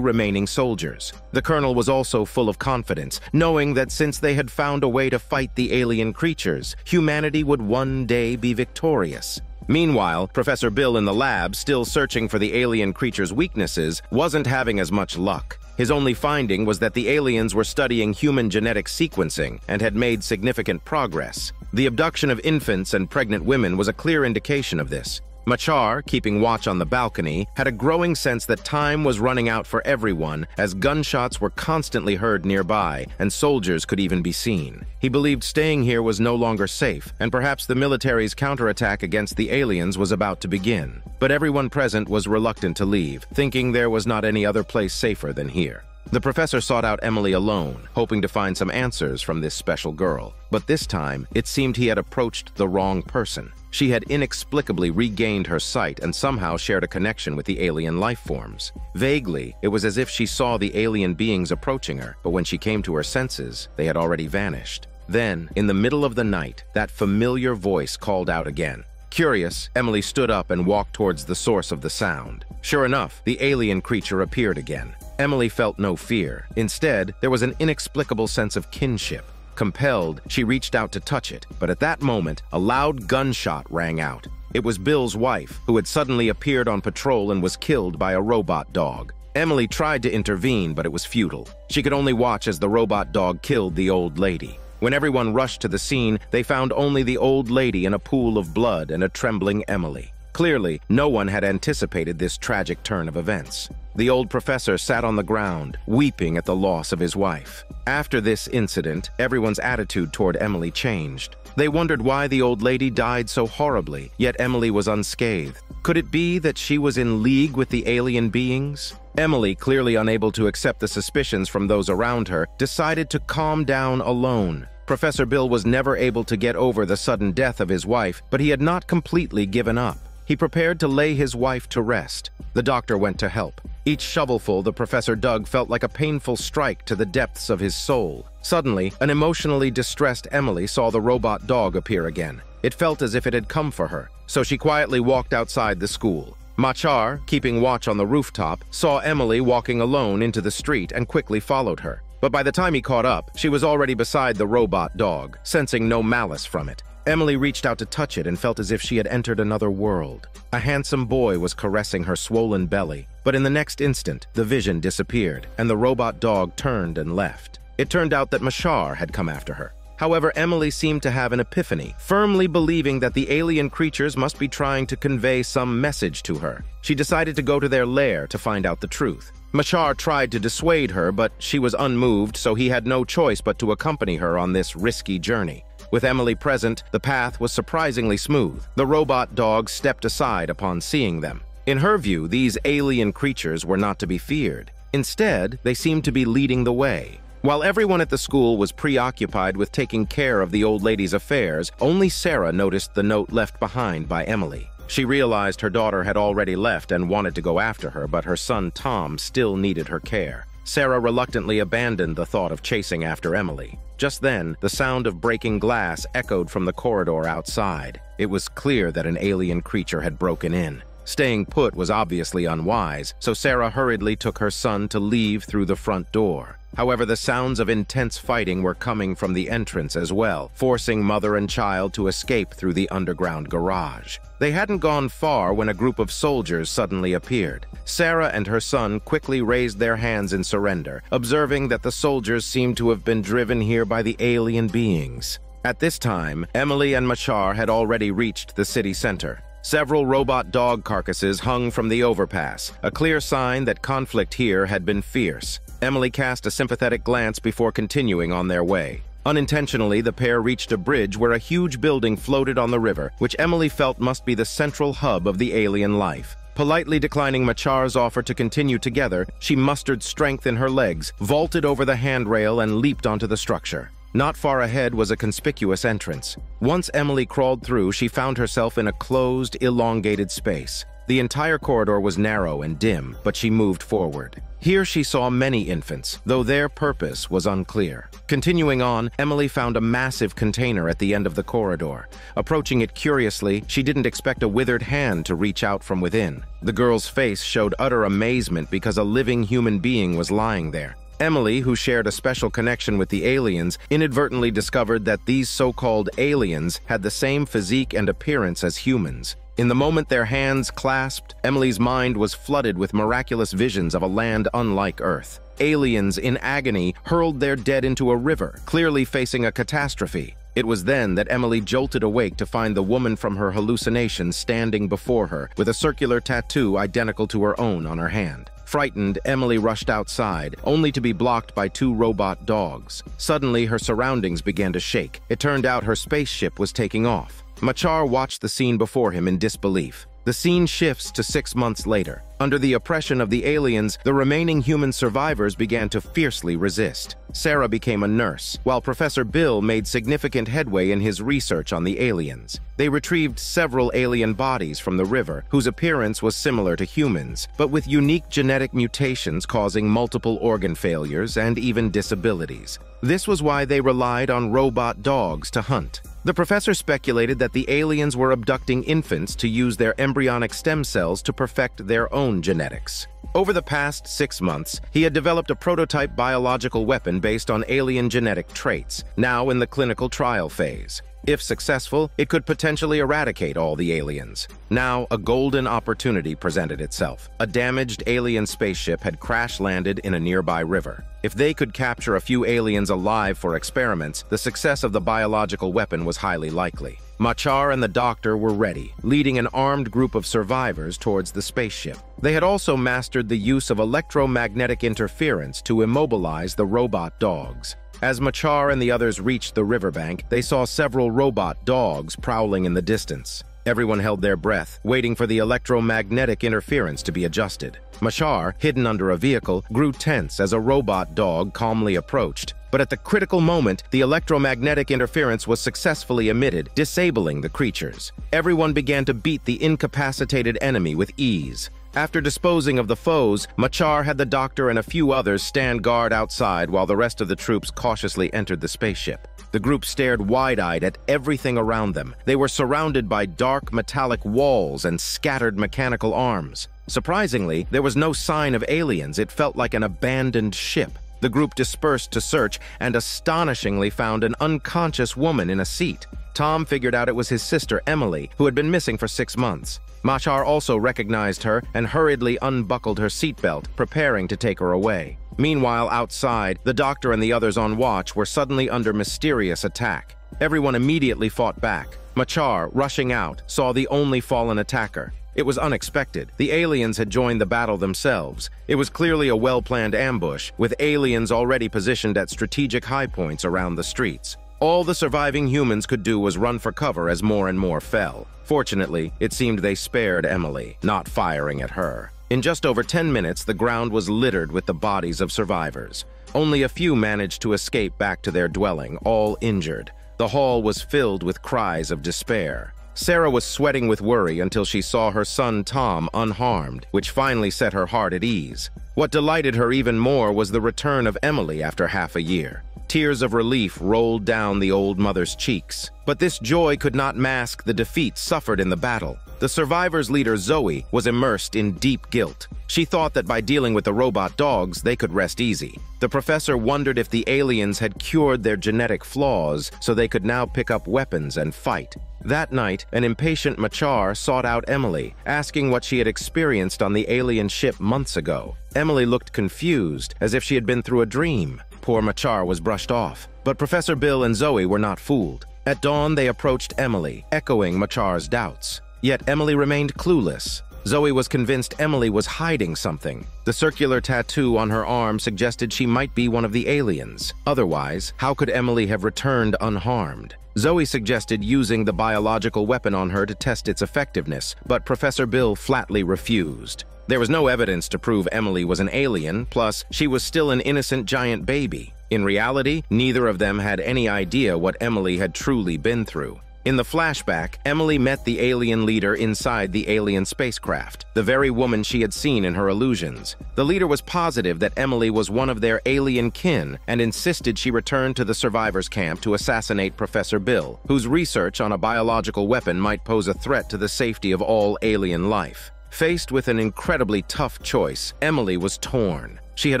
remaining soldiers. The colonel was also full of confidence, knowing that since they had found a way to fight the alien creatures, humanity would one day be victorious. Meanwhile, Professor Bill in the lab, still searching for the alien creature's weaknesses, wasn't having as much luck. His only finding was that the aliens were studying human genetic sequencing and had made significant progress. The abduction of infants and pregnant women was a clear indication of this. Machar, keeping watch on the balcony, had a growing sense that time was running out for everyone as gunshots were constantly heard nearby and soldiers could even be seen. He believed staying here was no longer safe, and perhaps the military's counterattack against the aliens was about to begin. But everyone present was reluctant to leave, thinking there was not any other place safer than here. The professor sought out Emily alone, hoping to find some answers from this special girl. But this time, it seemed he had approached the wrong person. She had inexplicably regained her sight and somehow shared a connection with the alien life forms. Vaguely, it was as if she saw the alien beings approaching her, but when she came to her senses, they had already vanished. Then, in the middle of the night, that familiar voice called out again. Curious, Emily stood up and walked towards the source of the sound. Sure enough, the alien creature appeared again. Emily felt no fear. Instead, there was an inexplicable sense of kinship. Compelled, she reached out to touch it, but at that moment, a loud gunshot rang out. It was Bill's wife, who had suddenly appeared on patrol and was killed by a robot dog. Emily tried to intervene, but it was futile. She could only watch as the robot dog killed the old lady. When everyone rushed to the scene, they found only the old lady in a pool of blood and a trembling Emily. Clearly, no one had anticipated this tragic turn of events. The old professor sat on the ground, weeping at the loss of his wife. After this incident, everyone's attitude toward Emily changed. They wondered why the old lady died so horribly, yet Emily was unscathed. Could it be that she was in league with the alien beings? Emily, clearly unable to accept the suspicions from those around her, decided to calm down alone. Professor Bill was never able to get over the sudden death of his wife, but he had not completely given up. He prepared to lay his wife to rest. The doctor went to help. Each shovelful the professor dug felt like a painful strike to the depths of his soul. Suddenly, an emotionally distressed Emily saw the robot dog appear again. It felt as if it had come for her, so she quietly walked outside the school. Machar, keeping watch on the rooftop, saw Emily walking alone into the street and quickly followed her. But by the time he caught up, she was already beside the robot dog, sensing no malice from it. Emily reached out to touch it and felt as if she had entered another world. A handsome boy was caressing her swollen belly, but in the next instant, the vision disappeared, and the robot dog turned and left. It turned out that Machar had come after her. However, Emily seemed to have an epiphany, firmly believing that the alien creatures must be trying to convey some message to her. She decided to go to their lair to find out the truth. Machar tried to dissuade her, but she was unmoved, so he had no choice but to accompany her on this risky journey. With Emily present, the path was surprisingly smooth. The robot dog stepped aside upon seeing them. In her view, these alien creatures were not to be feared. Instead, they seemed to be leading the way. While everyone at the school was preoccupied with taking care of the old lady's affairs, only Sarah noticed the note left behind by Emily. She realized her daughter had already left and wanted to go after her, but her son Tom still needed her care. Sarah reluctantly abandoned the thought of chasing after Emily. Just then, the sound of breaking glass echoed from the corridor outside. It was clear that an alien creature had broken in. Staying put was obviously unwise, so Sarah hurriedly took her son to leave through the front door. However, the sounds of intense fighting were coming from the entrance as well, forcing mother and child to escape through the underground garage. They hadn't gone far when a group of soldiers suddenly appeared. Sarah and her son quickly raised their hands in surrender, observing that the soldiers seemed to have been driven here by the alien beings. At this time, Emily and Machar had already reached the city center. Several robot dog carcasses hung from the overpass, a clear sign that conflict here had been fierce. Emily cast a sympathetic glance before continuing on their way. Unintentionally, the pair reached a bridge where a huge building floated on the river, which Emily felt must be the central hub of the alien life. Politely declining Machar's offer to continue together, she mustered strength in her legs, vaulted over the handrail, and leaped onto the structure. Not far ahead was a conspicuous entrance. Once Emily crawled through, she found herself in a closed, elongated space. The entire corridor was narrow and dim, but she moved forward. Here she saw many infants, though their purpose was unclear. Continuing on, Emily found a massive container at the end of the corridor. Approaching it curiously, she didn't expect a withered hand to reach out from within. The girl's face showed utter amazement because a living human being was lying there. Emily, who shared a special connection with the aliens, inadvertently discovered that these so-called aliens had the same physique and appearance as humans. In the moment their hands clasped, Emily's mind was flooded with miraculous visions of a land unlike Earth. Aliens in agony hurled their dead into a river, clearly facing a catastrophe. It was then that Emily jolted awake to find the woman from her hallucination standing before her with a circular tattoo identical to her own on her hand. Frightened, Emily rushed outside, only to be blocked by two robot dogs. Suddenly, her surroundings began to shake. It turned out her spaceship was taking off. Machar watched the scene before him in disbelief. The scene shifts to six months later. Under the oppression of the aliens, the remaining human survivors began to fiercely resist. Sarah became a nurse, while Professor Bill made significant headway in his research on the aliens. They retrieved several alien bodies from the river, whose appearance was similar to humans, but with unique genetic mutations causing multiple organ failures and even disabilities. This was why they relied on robot dogs to hunt. The professor speculated that the aliens were abducting infants to use their embryonic stem cells to perfect their own genetics. Over the past six months, he had developed a prototype biological weapon based on alien genetic traits, now in the clinical trial phase. If successful, it could potentially eradicate all the aliens. Now, a golden opportunity presented itself. A damaged alien spaceship had crash-landed in a nearby river. If they could capture a few aliens alive for experiments, the success of the biological weapon was highly likely. Machar and the doctor were ready, leading an armed group of survivors towards the spaceship. They had also mastered the use of electromagnetic interference to immobilize the robot dogs. As Machar and the others reached the riverbank, they saw several robot dogs prowling in the distance. Everyone held their breath, waiting for the electromagnetic interference to be adjusted. Machar, hidden under a vehicle, grew tense as a robot dog calmly approached. But at the critical moment, the electromagnetic interference was successfully emitted, disabling the creatures. Everyone began to beat the incapacitated enemy with ease. After disposing of the foes, Machar had the doctor and a few others stand guard outside while the rest of the troops cautiously entered the spaceship. The group stared wide-eyed at everything around them. They were surrounded by dark metallic walls and scattered mechanical arms. Surprisingly, there was no sign of aliens. It felt like an abandoned ship. The group dispersed to search and astonishingly found an unconscious woman in a seat. Tom figured out it was his sister, Emily, who had been missing for six months. Machar also recognized her and hurriedly unbuckled her seatbelt, preparing to take her away. Meanwhile, outside, the doctor and the others on watch were suddenly under mysterious attack. Everyone immediately fought back. Machar, rushing out, saw the only fallen attacker. It was unexpected. The aliens had joined the battle themselves. It was clearly a well-planned ambush, with aliens already positioned at strategic high points around the streets. All the surviving humans could do was run for cover as more and more fell. Fortunately, it seemed they spared Emily, not firing at her. In just over 10 minutes, the ground was littered with the bodies of survivors. Only a few managed to escape back to their dwelling, all injured. The hall was filled with cries of despair. Sarah was sweating with worry until she saw her son Tom unharmed, which finally set her heart at ease. What delighted her even more was the return of Emily after half a year. Tears of relief rolled down the old mother's cheeks. But this joy could not mask the defeat suffered in the battle. The survivors' leader, Zoe, was immersed in deep guilt. She thought that by dealing with the robot dogs, they could rest easy. The professor wondered if the aliens had cured their genetic flaws so they could now pick up weapons and fight. That night, an impatient Machar sought out Emily, asking what she had experienced on the alien ship months ago. Emily looked confused, as if she had been through a dream. Poor Machar was brushed off. But Professor Bill and Zoe were not fooled. At dawn, they approached Emily, echoing Machar's doubts. Yet Emily remained clueless. Zoe was convinced Emily was hiding something. The circular tattoo on her arm suggested she might be one of the aliens. Otherwise, how could Emily have returned unharmed? Zoe suggested using the biological weapon on her to test its effectiveness, but Professor Bill flatly refused. There was no evidence to prove Emily was an alien, plus, she was still an innocent giant baby. In reality, neither of them had any idea what Emily had truly been through. In the flashback, Emily met the alien leader inside the alien spacecraft, the very woman she had seen in her illusions. The leader was positive that Emily was one of their alien kin and insisted she return to the survivors' camp to assassinate Professor Bill, whose research on a biological weapon might pose a threat to the safety of all alien life. Faced with an incredibly tough choice, Emily was torn. She had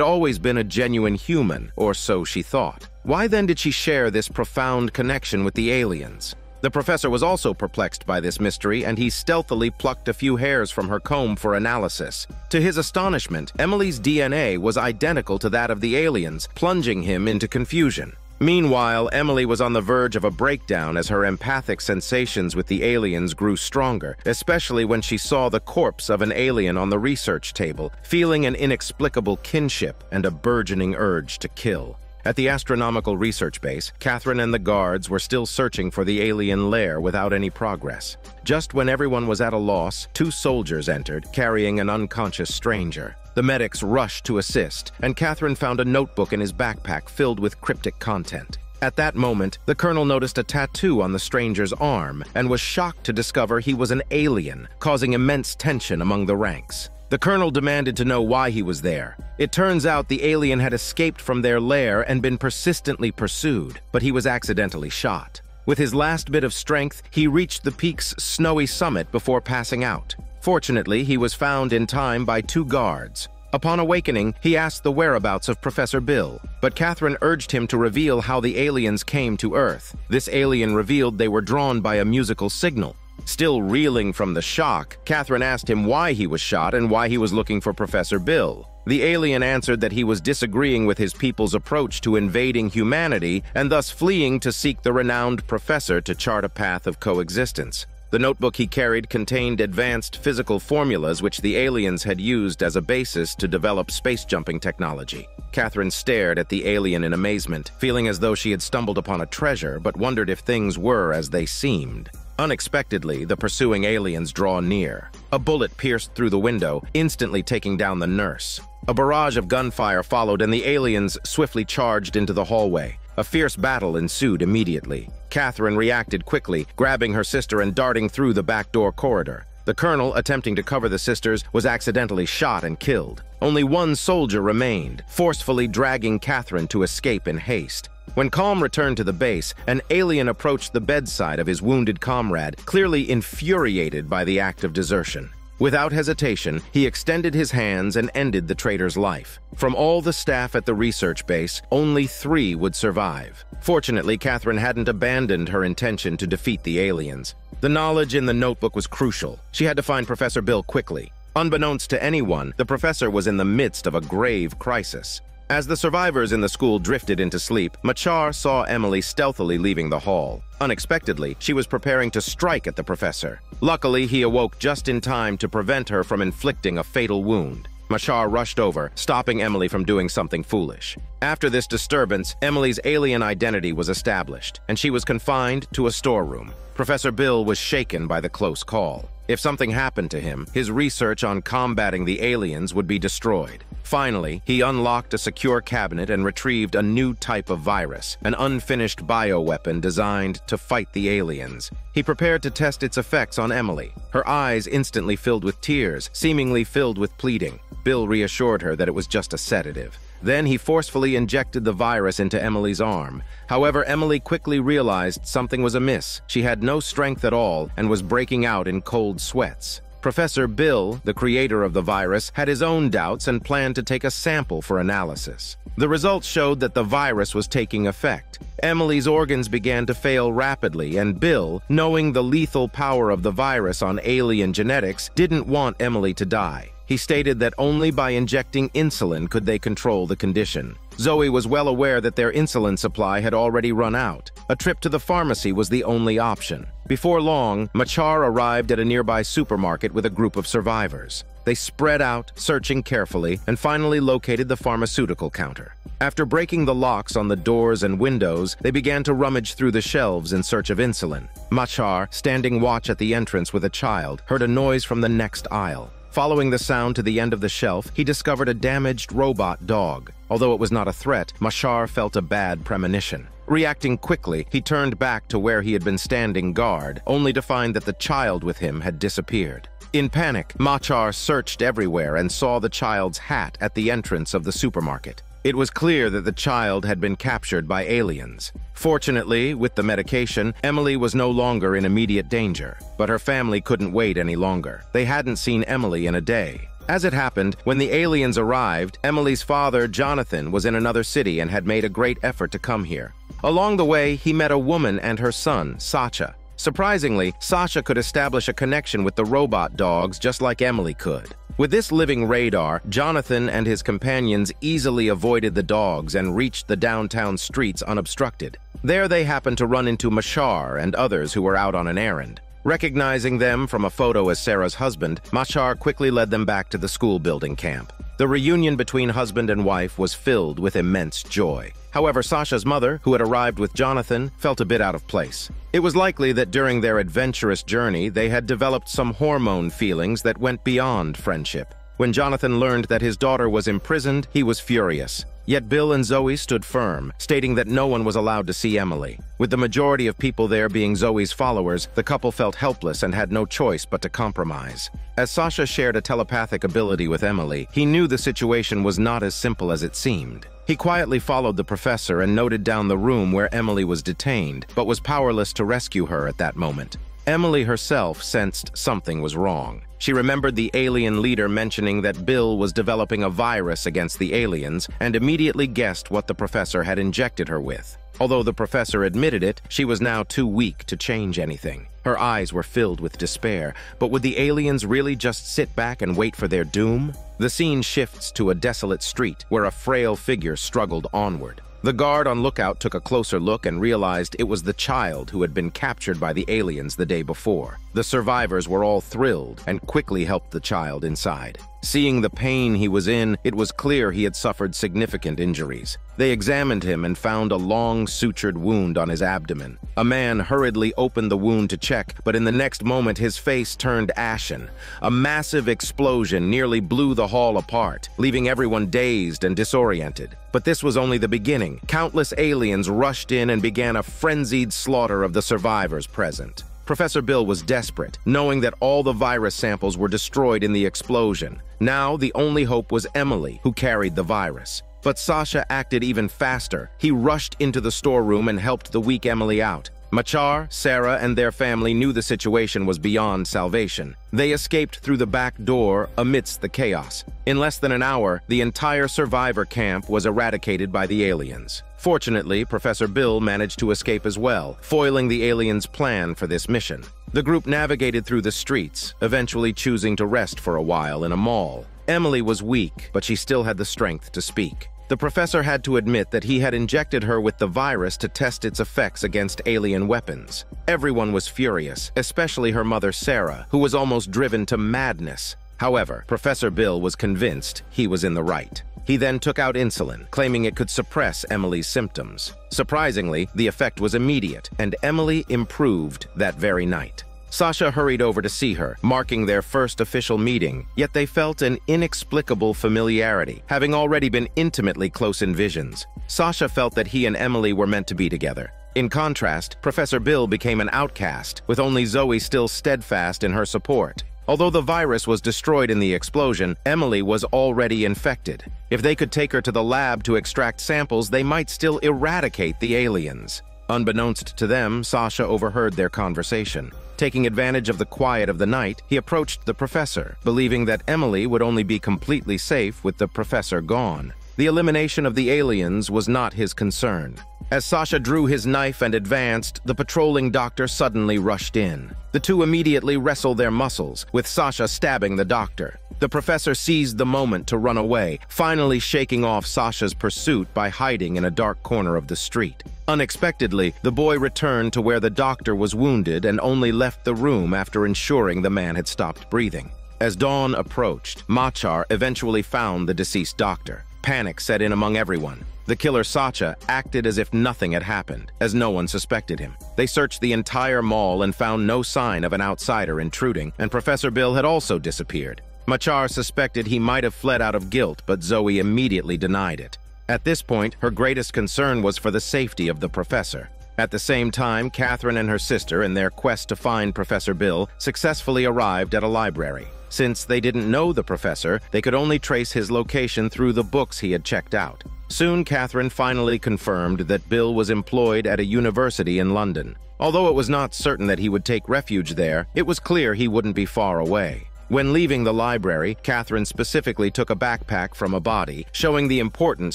always been a genuine human, or so she thought. Why then did she share this profound connection with the aliens? The professor was also perplexed by this mystery, and he stealthily plucked a few hairs from her comb for analysis. To his astonishment, Emily's DNA was identical to that of the aliens, plunging him into confusion. Meanwhile, Emily was on the verge of a breakdown as her empathic sensations with the aliens grew stronger, especially when she saw the corpse of an alien on the research table, feeling an inexplicable kinship and a burgeoning urge to kill. At the astronomical research base, Catherine and the guards were still searching for the alien lair without any progress. Just when everyone was at a loss, two soldiers entered, carrying an unconscious stranger. The medics rushed to assist, and Catherine found a notebook in his backpack filled with cryptic content. At that moment, the colonel noticed a tattoo on the stranger's arm and was shocked to discover he was an alien, causing immense tension among the ranks. The colonel demanded to know why he was there. It turns out the alien had escaped from their lair and been persistently pursued, but he was accidentally shot. With his last bit of strength, he reached the peak's snowy summit before passing out. Fortunately, he was found in time by two guards. Upon awakening, he asked the whereabouts of Professor Bill, but Catherine urged him to reveal how the aliens came to Earth. This alien revealed they were drawn by a musical signal, Still reeling from the shock, Catherine asked him why he was shot and why he was looking for Professor Bill. The alien answered that he was disagreeing with his people's approach to invading humanity and thus fleeing to seek the renowned professor to chart a path of coexistence. The notebook he carried contained advanced physical formulas which the aliens had used as a basis to develop space jumping technology. Catherine stared at the alien in amazement, feeling as though she had stumbled upon a treasure but wondered if things were as they seemed. Unexpectedly, the pursuing aliens draw near. A bullet pierced through the window, instantly taking down the nurse. A barrage of gunfire followed and the aliens swiftly charged into the hallway. A fierce battle ensued immediately. Catherine reacted quickly, grabbing her sister and darting through the back door corridor. The colonel, attempting to cover the sisters, was accidentally shot and killed. Only one soldier remained, forcefully dragging Catherine to escape in haste. When Calm returned to the base, an alien approached the bedside of his wounded comrade, clearly infuriated by the act of desertion. Without hesitation, he extended his hands and ended the traitor's life. From all the staff at the research base, only three would survive. Fortunately, Catherine hadn't abandoned her intention to defeat the aliens. The knowledge in the notebook was crucial. She had to find Professor Bill quickly. Unbeknownst to anyone, the professor was in the midst of a grave crisis. As the survivors in the school drifted into sleep, Machar saw Emily stealthily leaving the hall. Unexpectedly, she was preparing to strike at the professor. Luckily, he awoke just in time to prevent her from inflicting a fatal wound. Machar rushed over, stopping Emily from doing something foolish. After this disturbance, Emily's alien identity was established, and she was confined to a storeroom. Professor Bill was shaken by the close call. If something happened to him, his research on combating the aliens would be destroyed. Finally, he unlocked a secure cabinet and retrieved a new type of virus, an unfinished bioweapon designed to fight the aliens. He prepared to test its effects on Emily. Her eyes instantly filled with tears, seemingly filled with pleading. Bill reassured her that it was just a sedative. Then he forcefully injected the virus into Emily's arm. However, Emily quickly realized something was amiss. She had no strength at all and was breaking out in cold sweats. Professor Bill, the creator of the virus, had his own doubts and planned to take a sample for analysis. The results showed that the virus was taking effect. Emily's organs began to fail rapidly, and Bill, knowing the lethal power of the virus on alien genetics, didn't want Emily to die. He stated that only by injecting insulin could they control the condition. Zoe was well aware that their insulin supply had already run out. A trip to the pharmacy was the only option. Before long, Machar arrived at a nearby supermarket with a group of survivors. They spread out, searching carefully, and finally located the pharmaceutical counter. After breaking the locks on the doors and windows, they began to rummage through the shelves in search of insulin. Machar, standing watch at the entrance with a child, heard a noise from the next aisle. Following the sound to the end of the shelf, he discovered a damaged robot dog. Although it was not a threat, Machar felt a bad premonition. Reacting quickly, he turned back to where he had been standing guard, only to find that the child with him had disappeared. In panic, Machar searched everywhere and saw the child's hat at the entrance of the supermarket. It was clear that the child had been captured by aliens. Fortunately, with the medication, Emily was no longer in immediate danger, but her family couldn't wait any longer. They hadn't seen Emily in a day. As it happened, when the aliens arrived, Emily's father, Jonathan, was in another city and had made a great effort to come here. Along the way, he met a woman and her son, Sacha. Surprisingly, Sasha could establish a connection with the robot dogs just like Emily could. With this living radar, Jonathan and his companions easily avoided the dogs and reached the downtown streets unobstructed. There they happened to run into Machar and others who were out on an errand. Recognizing them from a photo as Sarah's husband, Machar quickly led them back to the school building camp. The reunion between husband and wife was filled with immense joy. However, Sasha's mother, who had arrived with Jonathan, felt a bit out of place. It was likely that during their adventurous journey, they had developed some hormone feelings that went beyond friendship. When Jonathan learned that his daughter was imprisoned, he was furious. Yet Bill and Zoe stood firm, stating that no one was allowed to see Emily. With the majority of people there being Zoe's followers, the couple felt helpless and had no choice but to compromise. As Sasha shared a telepathic ability with Emily, he knew the situation was not as simple as it seemed. He quietly followed the professor and noted down the room where Emily was detained, but was powerless to rescue her at that moment. Emily herself sensed something was wrong. She remembered the alien leader mentioning that Bill was developing a virus against the aliens and immediately guessed what the professor had injected her with. Although the professor admitted it, she was now too weak to change anything. Her eyes were filled with despair, but would the aliens really just sit back and wait for their doom? The scene shifts to a desolate street where a frail figure struggled onward. The guard on lookout took a closer look and realized it was the child who had been captured by the aliens the day before. The survivors were all thrilled and quickly helped the child inside. Seeing the pain he was in, it was clear he had suffered significant injuries. They examined him and found a long, sutured wound on his abdomen. A man hurriedly opened the wound to check, but in the next moment his face turned ashen. A massive explosion nearly blew the hall apart, leaving everyone dazed and disoriented. But this was only the beginning. Countless aliens rushed in and began a frenzied slaughter of the survivors present. Professor Bill was desperate, knowing that all the virus samples were destroyed in the explosion. Now, the only hope was Emily, who carried the virus. But Sasha acted even faster. He rushed into the storeroom and helped the weak Emily out. Machar, Sarah, and their family knew the situation was beyond salvation. They escaped through the back door amidst the chaos. In less than an hour, the entire survivor camp was eradicated by the aliens. Fortunately, Professor Bill managed to escape as well, foiling the aliens' plan for this mission. The group navigated through the streets, eventually choosing to rest for a while in a mall. Emily was weak, but she still had the strength to speak. The professor had to admit that he had injected her with the virus to test its effects against alien weapons. Everyone was furious, especially her mother Sarah, who was almost driven to madness. However, Professor Bill was convinced he was in the right. He then took out insulin, claiming it could suppress Emily's symptoms. Surprisingly, the effect was immediate, and Emily improved that very night. Sasha hurried over to see her, marking their first official meeting, yet they felt an inexplicable familiarity, having already been intimately close in visions. Sasha felt that he and Emily were meant to be together. In contrast, Professor Bill became an outcast, with only Zoe still steadfast in her support. Although the virus was destroyed in the explosion, Emily was already infected. If they could take her to the lab to extract samples, they might still eradicate the aliens. Unbeknownst to them, Sasha overheard their conversation. Taking advantage of the quiet of the night, he approached the professor, believing that Emily would only be completely safe with the professor gone. The elimination of the aliens was not his concern. As Sasha drew his knife and advanced, the patrolling doctor suddenly rushed in. The two immediately wrestled their muscles, with Sasha stabbing the doctor. The professor seized the moment to run away, finally shaking off Sasha's pursuit by hiding in a dark corner of the street. Unexpectedly, the boy returned to where the doctor was wounded and only left the room after ensuring the man had stopped breathing. As dawn approached, Machar eventually found the deceased doctor. Panic set in among everyone. The killer Sacha acted as if nothing had happened, as no one suspected him. They searched the entire mall and found no sign of an outsider intruding, and Professor Bill had also disappeared. Machar suspected he might have fled out of guilt, but Zoe immediately denied it. At this point, her greatest concern was for the safety of the professor. At the same time, Catherine and her sister, in their quest to find Professor Bill, successfully arrived at a library. Since they didn't know the professor, they could only trace his location through the books he had checked out. Soon, Catherine finally confirmed that Bill was employed at a university in London. Although it was not certain that he would take refuge there, it was clear he wouldn't be far away. When leaving the library, Catherine specifically took a backpack from a body, showing the importance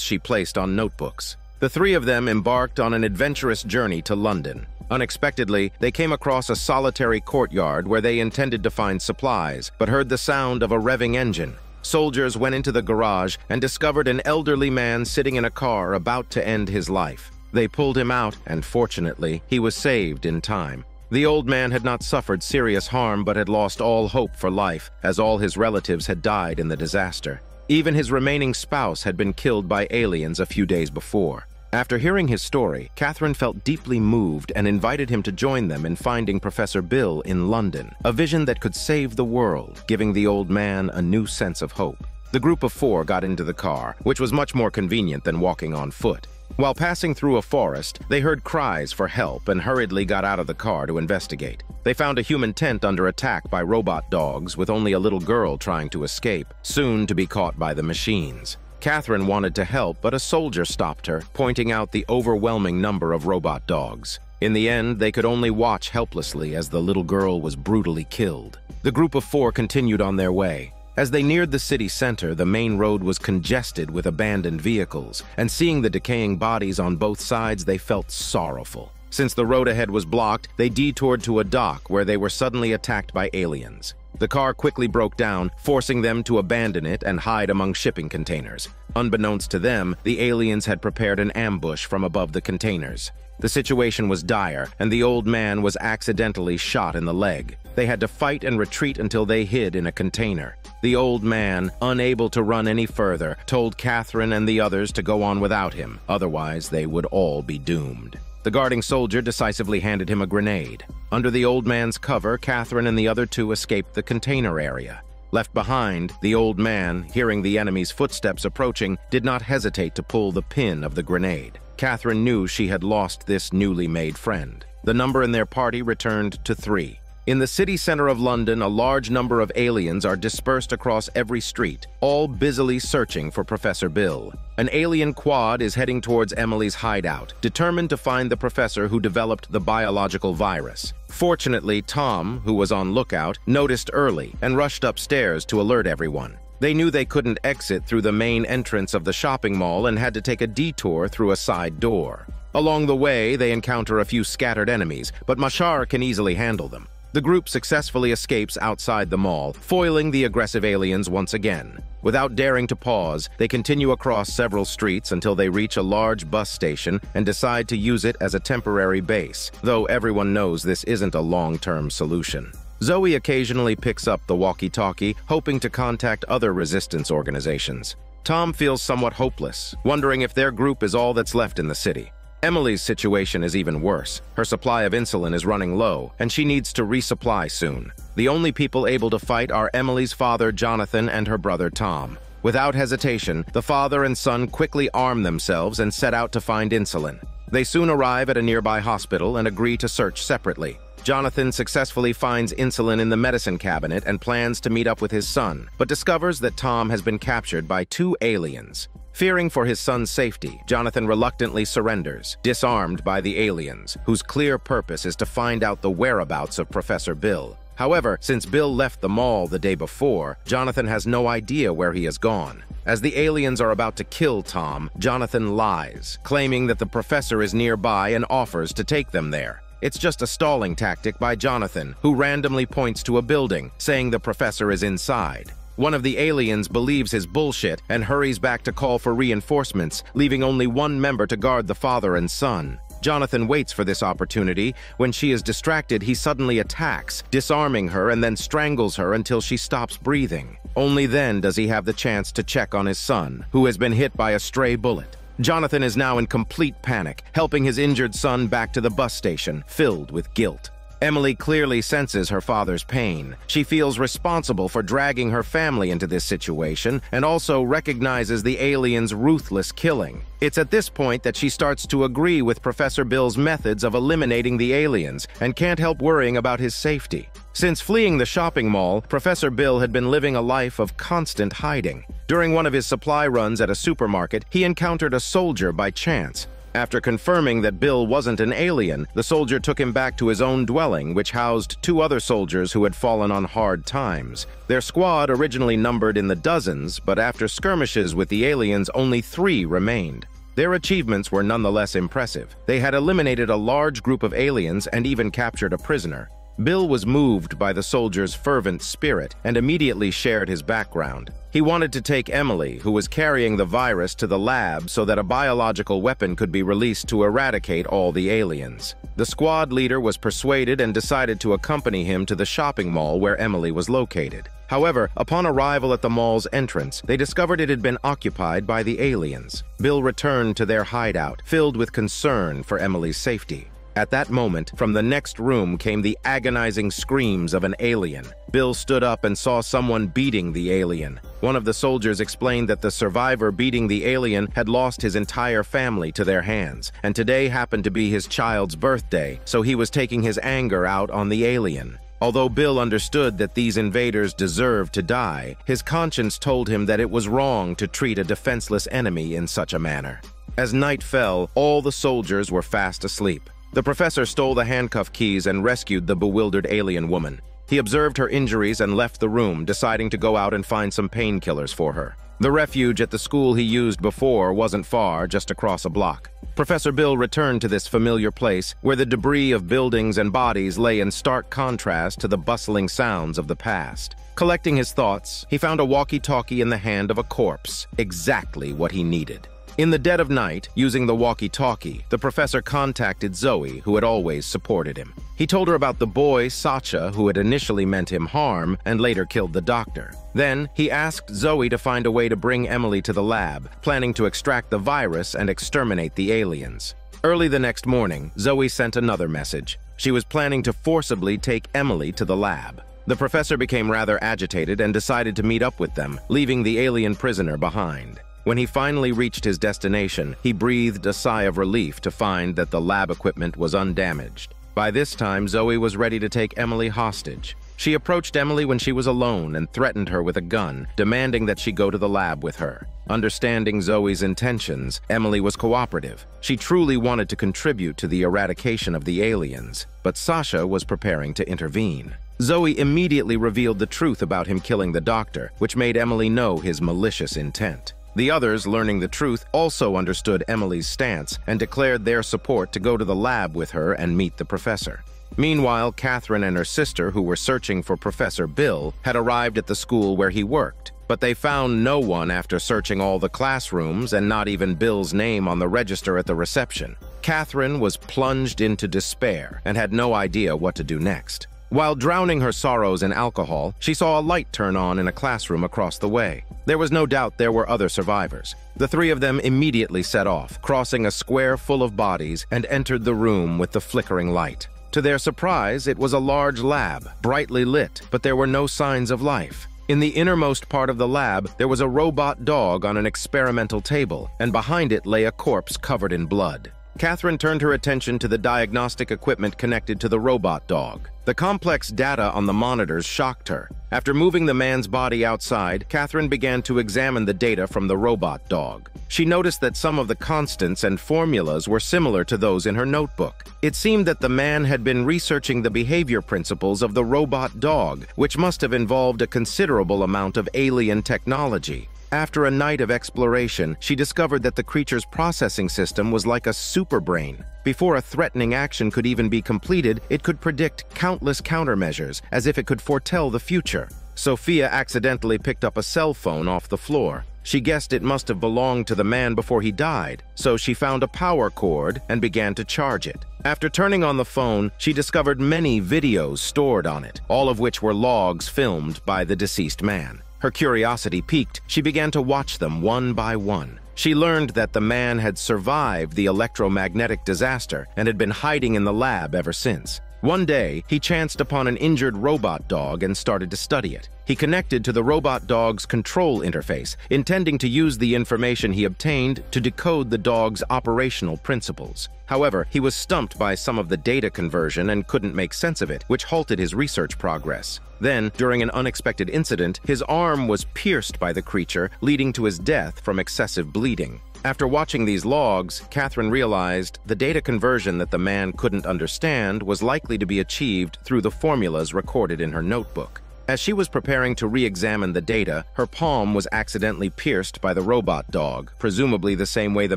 she placed on notebooks. The three of them embarked on an adventurous journey to London. Unexpectedly, they came across a solitary courtyard where they intended to find supplies, but heard the sound of a revving engine. Soldiers went into the garage and discovered an elderly man sitting in a car about to end his life. They pulled him out, and fortunately, he was saved in time. The old man had not suffered serious harm but had lost all hope for life, as all his relatives had died in the disaster. Even his remaining spouse had been killed by aliens a few days before. After hearing his story, Catherine felt deeply moved and invited him to join them in finding Professor Bill in London, a vision that could save the world, giving the old man a new sense of hope. The group of four got into the car, which was much more convenient than walking on foot. While passing through a forest, they heard cries for help and hurriedly got out of the car to investigate. They found a human tent under attack by robot dogs with only a little girl trying to escape, soon to be caught by the machines. Catherine wanted to help, but a soldier stopped her, pointing out the overwhelming number of robot dogs. In the end, they could only watch helplessly as the little girl was brutally killed. The group of four continued on their way, as they neared the city center, the main road was congested with abandoned vehicles, and seeing the decaying bodies on both sides, they felt sorrowful. Since the road ahead was blocked, they detoured to a dock where they were suddenly attacked by aliens. The car quickly broke down, forcing them to abandon it and hide among shipping containers. Unbeknownst to them, the aliens had prepared an ambush from above the containers. The situation was dire, and the old man was accidentally shot in the leg. They had to fight and retreat until they hid in a container. The old man, unable to run any further, told Catherine and the others to go on without him, otherwise they would all be doomed. The guarding soldier decisively handed him a grenade. Under the old man's cover, Catherine and the other two escaped the container area. Left behind, the old man, hearing the enemy's footsteps approaching, did not hesitate to pull the pin of the grenade. Catherine knew she had lost this newly made friend. The number in their party returned to three. In the city center of London, a large number of aliens are dispersed across every street, all busily searching for Professor Bill. An alien quad is heading towards Emily's hideout, determined to find the professor who developed the biological virus. Fortunately, Tom, who was on lookout, noticed early and rushed upstairs to alert everyone. They knew they couldn't exit through the main entrance of the shopping mall and had to take a detour through a side door. Along the way, they encounter a few scattered enemies, but Machar can easily handle them. The group successfully escapes outside the mall, foiling the aggressive aliens once again. Without daring to pause, they continue across several streets until they reach a large bus station and decide to use it as a temporary base, though everyone knows this isn't a long-term solution. Zoe occasionally picks up the walkie-talkie, hoping to contact other resistance organizations. Tom feels somewhat hopeless, wondering if their group is all that's left in the city. Emily's situation is even worse. Her supply of insulin is running low, and she needs to resupply soon. The only people able to fight are Emily's father, Jonathan, and her brother, Tom. Without hesitation, the father and son quickly arm themselves and set out to find insulin. They soon arrive at a nearby hospital and agree to search separately. Jonathan successfully finds insulin in the medicine cabinet and plans to meet up with his son, but discovers that Tom has been captured by two aliens. Fearing for his son's safety, Jonathan reluctantly surrenders, disarmed by the aliens, whose clear purpose is to find out the whereabouts of Professor Bill. However, since Bill left the mall the day before, Jonathan has no idea where he has gone. As the aliens are about to kill Tom, Jonathan lies, claiming that the professor is nearby and offers to take them there. It's just a stalling tactic by Jonathan, who randomly points to a building, saying the professor is inside. One of the aliens believes his bullshit and hurries back to call for reinforcements, leaving only one member to guard the father and son. Jonathan waits for this opportunity. When she is distracted, he suddenly attacks, disarming her and then strangles her until she stops breathing. Only then does he have the chance to check on his son, who has been hit by a stray bullet. Jonathan is now in complete panic, helping his injured son back to the bus station, filled with guilt. Emily clearly senses her father's pain. She feels responsible for dragging her family into this situation and also recognizes the alien's ruthless killing. It's at this point that she starts to agree with Professor Bill's methods of eliminating the aliens and can't help worrying about his safety. Since fleeing the shopping mall, Professor Bill had been living a life of constant hiding. During one of his supply runs at a supermarket, he encountered a soldier by chance. After confirming that Bill wasn't an alien, the soldier took him back to his own dwelling, which housed two other soldiers who had fallen on hard times. Their squad originally numbered in the dozens, but after skirmishes with the aliens, only three remained. Their achievements were nonetheless impressive. They had eliminated a large group of aliens and even captured a prisoner. Bill was moved by the soldier's fervent spirit and immediately shared his background. He wanted to take Emily, who was carrying the virus, to the lab so that a biological weapon could be released to eradicate all the aliens. The squad leader was persuaded and decided to accompany him to the shopping mall where Emily was located. However, upon arrival at the mall's entrance, they discovered it had been occupied by the aliens. Bill returned to their hideout, filled with concern for Emily's safety. At that moment, from the next room came the agonizing screams of an alien. Bill stood up and saw someone beating the alien. One of the soldiers explained that the survivor beating the alien had lost his entire family to their hands, and today happened to be his child's birthday, so he was taking his anger out on the alien. Although Bill understood that these invaders deserved to die, his conscience told him that it was wrong to treat a defenseless enemy in such a manner. As night fell, all the soldiers were fast asleep. The professor stole the handcuff keys and rescued the bewildered alien woman. He observed her injuries and left the room, deciding to go out and find some painkillers for her. The refuge at the school he used before wasn't far, just across a block. Professor Bill returned to this familiar place, where the debris of buildings and bodies lay in stark contrast to the bustling sounds of the past. Collecting his thoughts, he found a walkie-talkie in the hand of a corpse, exactly what he needed. In the dead of night, using the walkie-talkie, the professor contacted Zoe, who had always supported him. He told her about the boy, Sacha, who had initially meant him harm and later killed the doctor. Then, he asked Zoe to find a way to bring Emily to the lab, planning to extract the virus and exterminate the aliens. Early the next morning, Zoe sent another message. She was planning to forcibly take Emily to the lab. The professor became rather agitated and decided to meet up with them, leaving the alien prisoner behind. When he finally reached his destination, he breathed a sigh of relief to find that the lab equipment was undamaged. By this time, Zoe was ready to take Emily hostage. She approached Emily when she was alone and threatened her with a gun, demanding that she go to the lab with her. Understanding Zoe's intentions, Emily was cooperative. She truly wanted to contribute to the eradication of the aliens, but Sasha was preparing to intervene. Zoe immediately revealed the truth about him killing the doctor, which made Emily know his malicious intent. The others, learning the truth, also understood Emily's stance and declared their support to go to the lab with her and meet the professor. Meanwhile, Catherine and her sister, who were searching for Professor Bill, had arrived at the school where he worked. But they found no one after searching all the classrooms and not even Bill's name on the register at the reception. Catherine was plunged into despair and had no idea what to do next. While drowning her sorrows in alcohol, she saw a light turn on in a classroom across the way. There was no doubt there were other survivors. The three of them immediately set off, crossing a square full of bodies, and entered the room with the flickering light. To their surprise, it was a large lab, brightly lit, but there were no signs of life. In the innermost part of the lab, there was a robot dog on an experimental table, and behind it lay a corpse covered in blood. Catherine turned her attention to the diagnostic equipment connected to the robot dog. The complex data on the monitors shocked her. After moving the man's body outside, Catherine began to examine the data from the robot dog. She noticed that some of the constants and formulas were similar to those in her notebook. It seemed that the man had been researching the behavior principles of the robot dog, which must have involved a considerable amount of alien technology. After a night of exploration, she discovered that the creature's processing system was like a superbrain. Before a threatening action could even be completed, it could predict countless countermeasures, as if it could foretell the future. Sophia accidentally picked up a cell phone off the floor. She guessed it must have belonged to the man before he died, so she found a power cord and began to charge it. After turning on the phone, she discovered many videos stored on it, all of which were logs filmed by the deceased man. Her curiosity piqued, she began to watch them one by one. She learned that the man had survived the electromagnetic disaster and had been hiding in the lab ever since. One day, he chanced upon an injured robot dog and started to study it. He connected to the robot dog's control interface, intending to use the information he obtained to decode the dog's operational principles. However, he was stumped by some of the data conversion and couldn't make sense of it, which halted his research progress. Then, during an unexpected incident, his arm was pierced by the creature, leading to his death from excessive bleeding. After watching these logs, Catherine realized the data conversion that the man couldn't understand was likely to be achieved through the formulas recorded in her notebook. As she was preparing to re-examine the data, her palm was accidentally pierced by the robot dog, presumably the same way the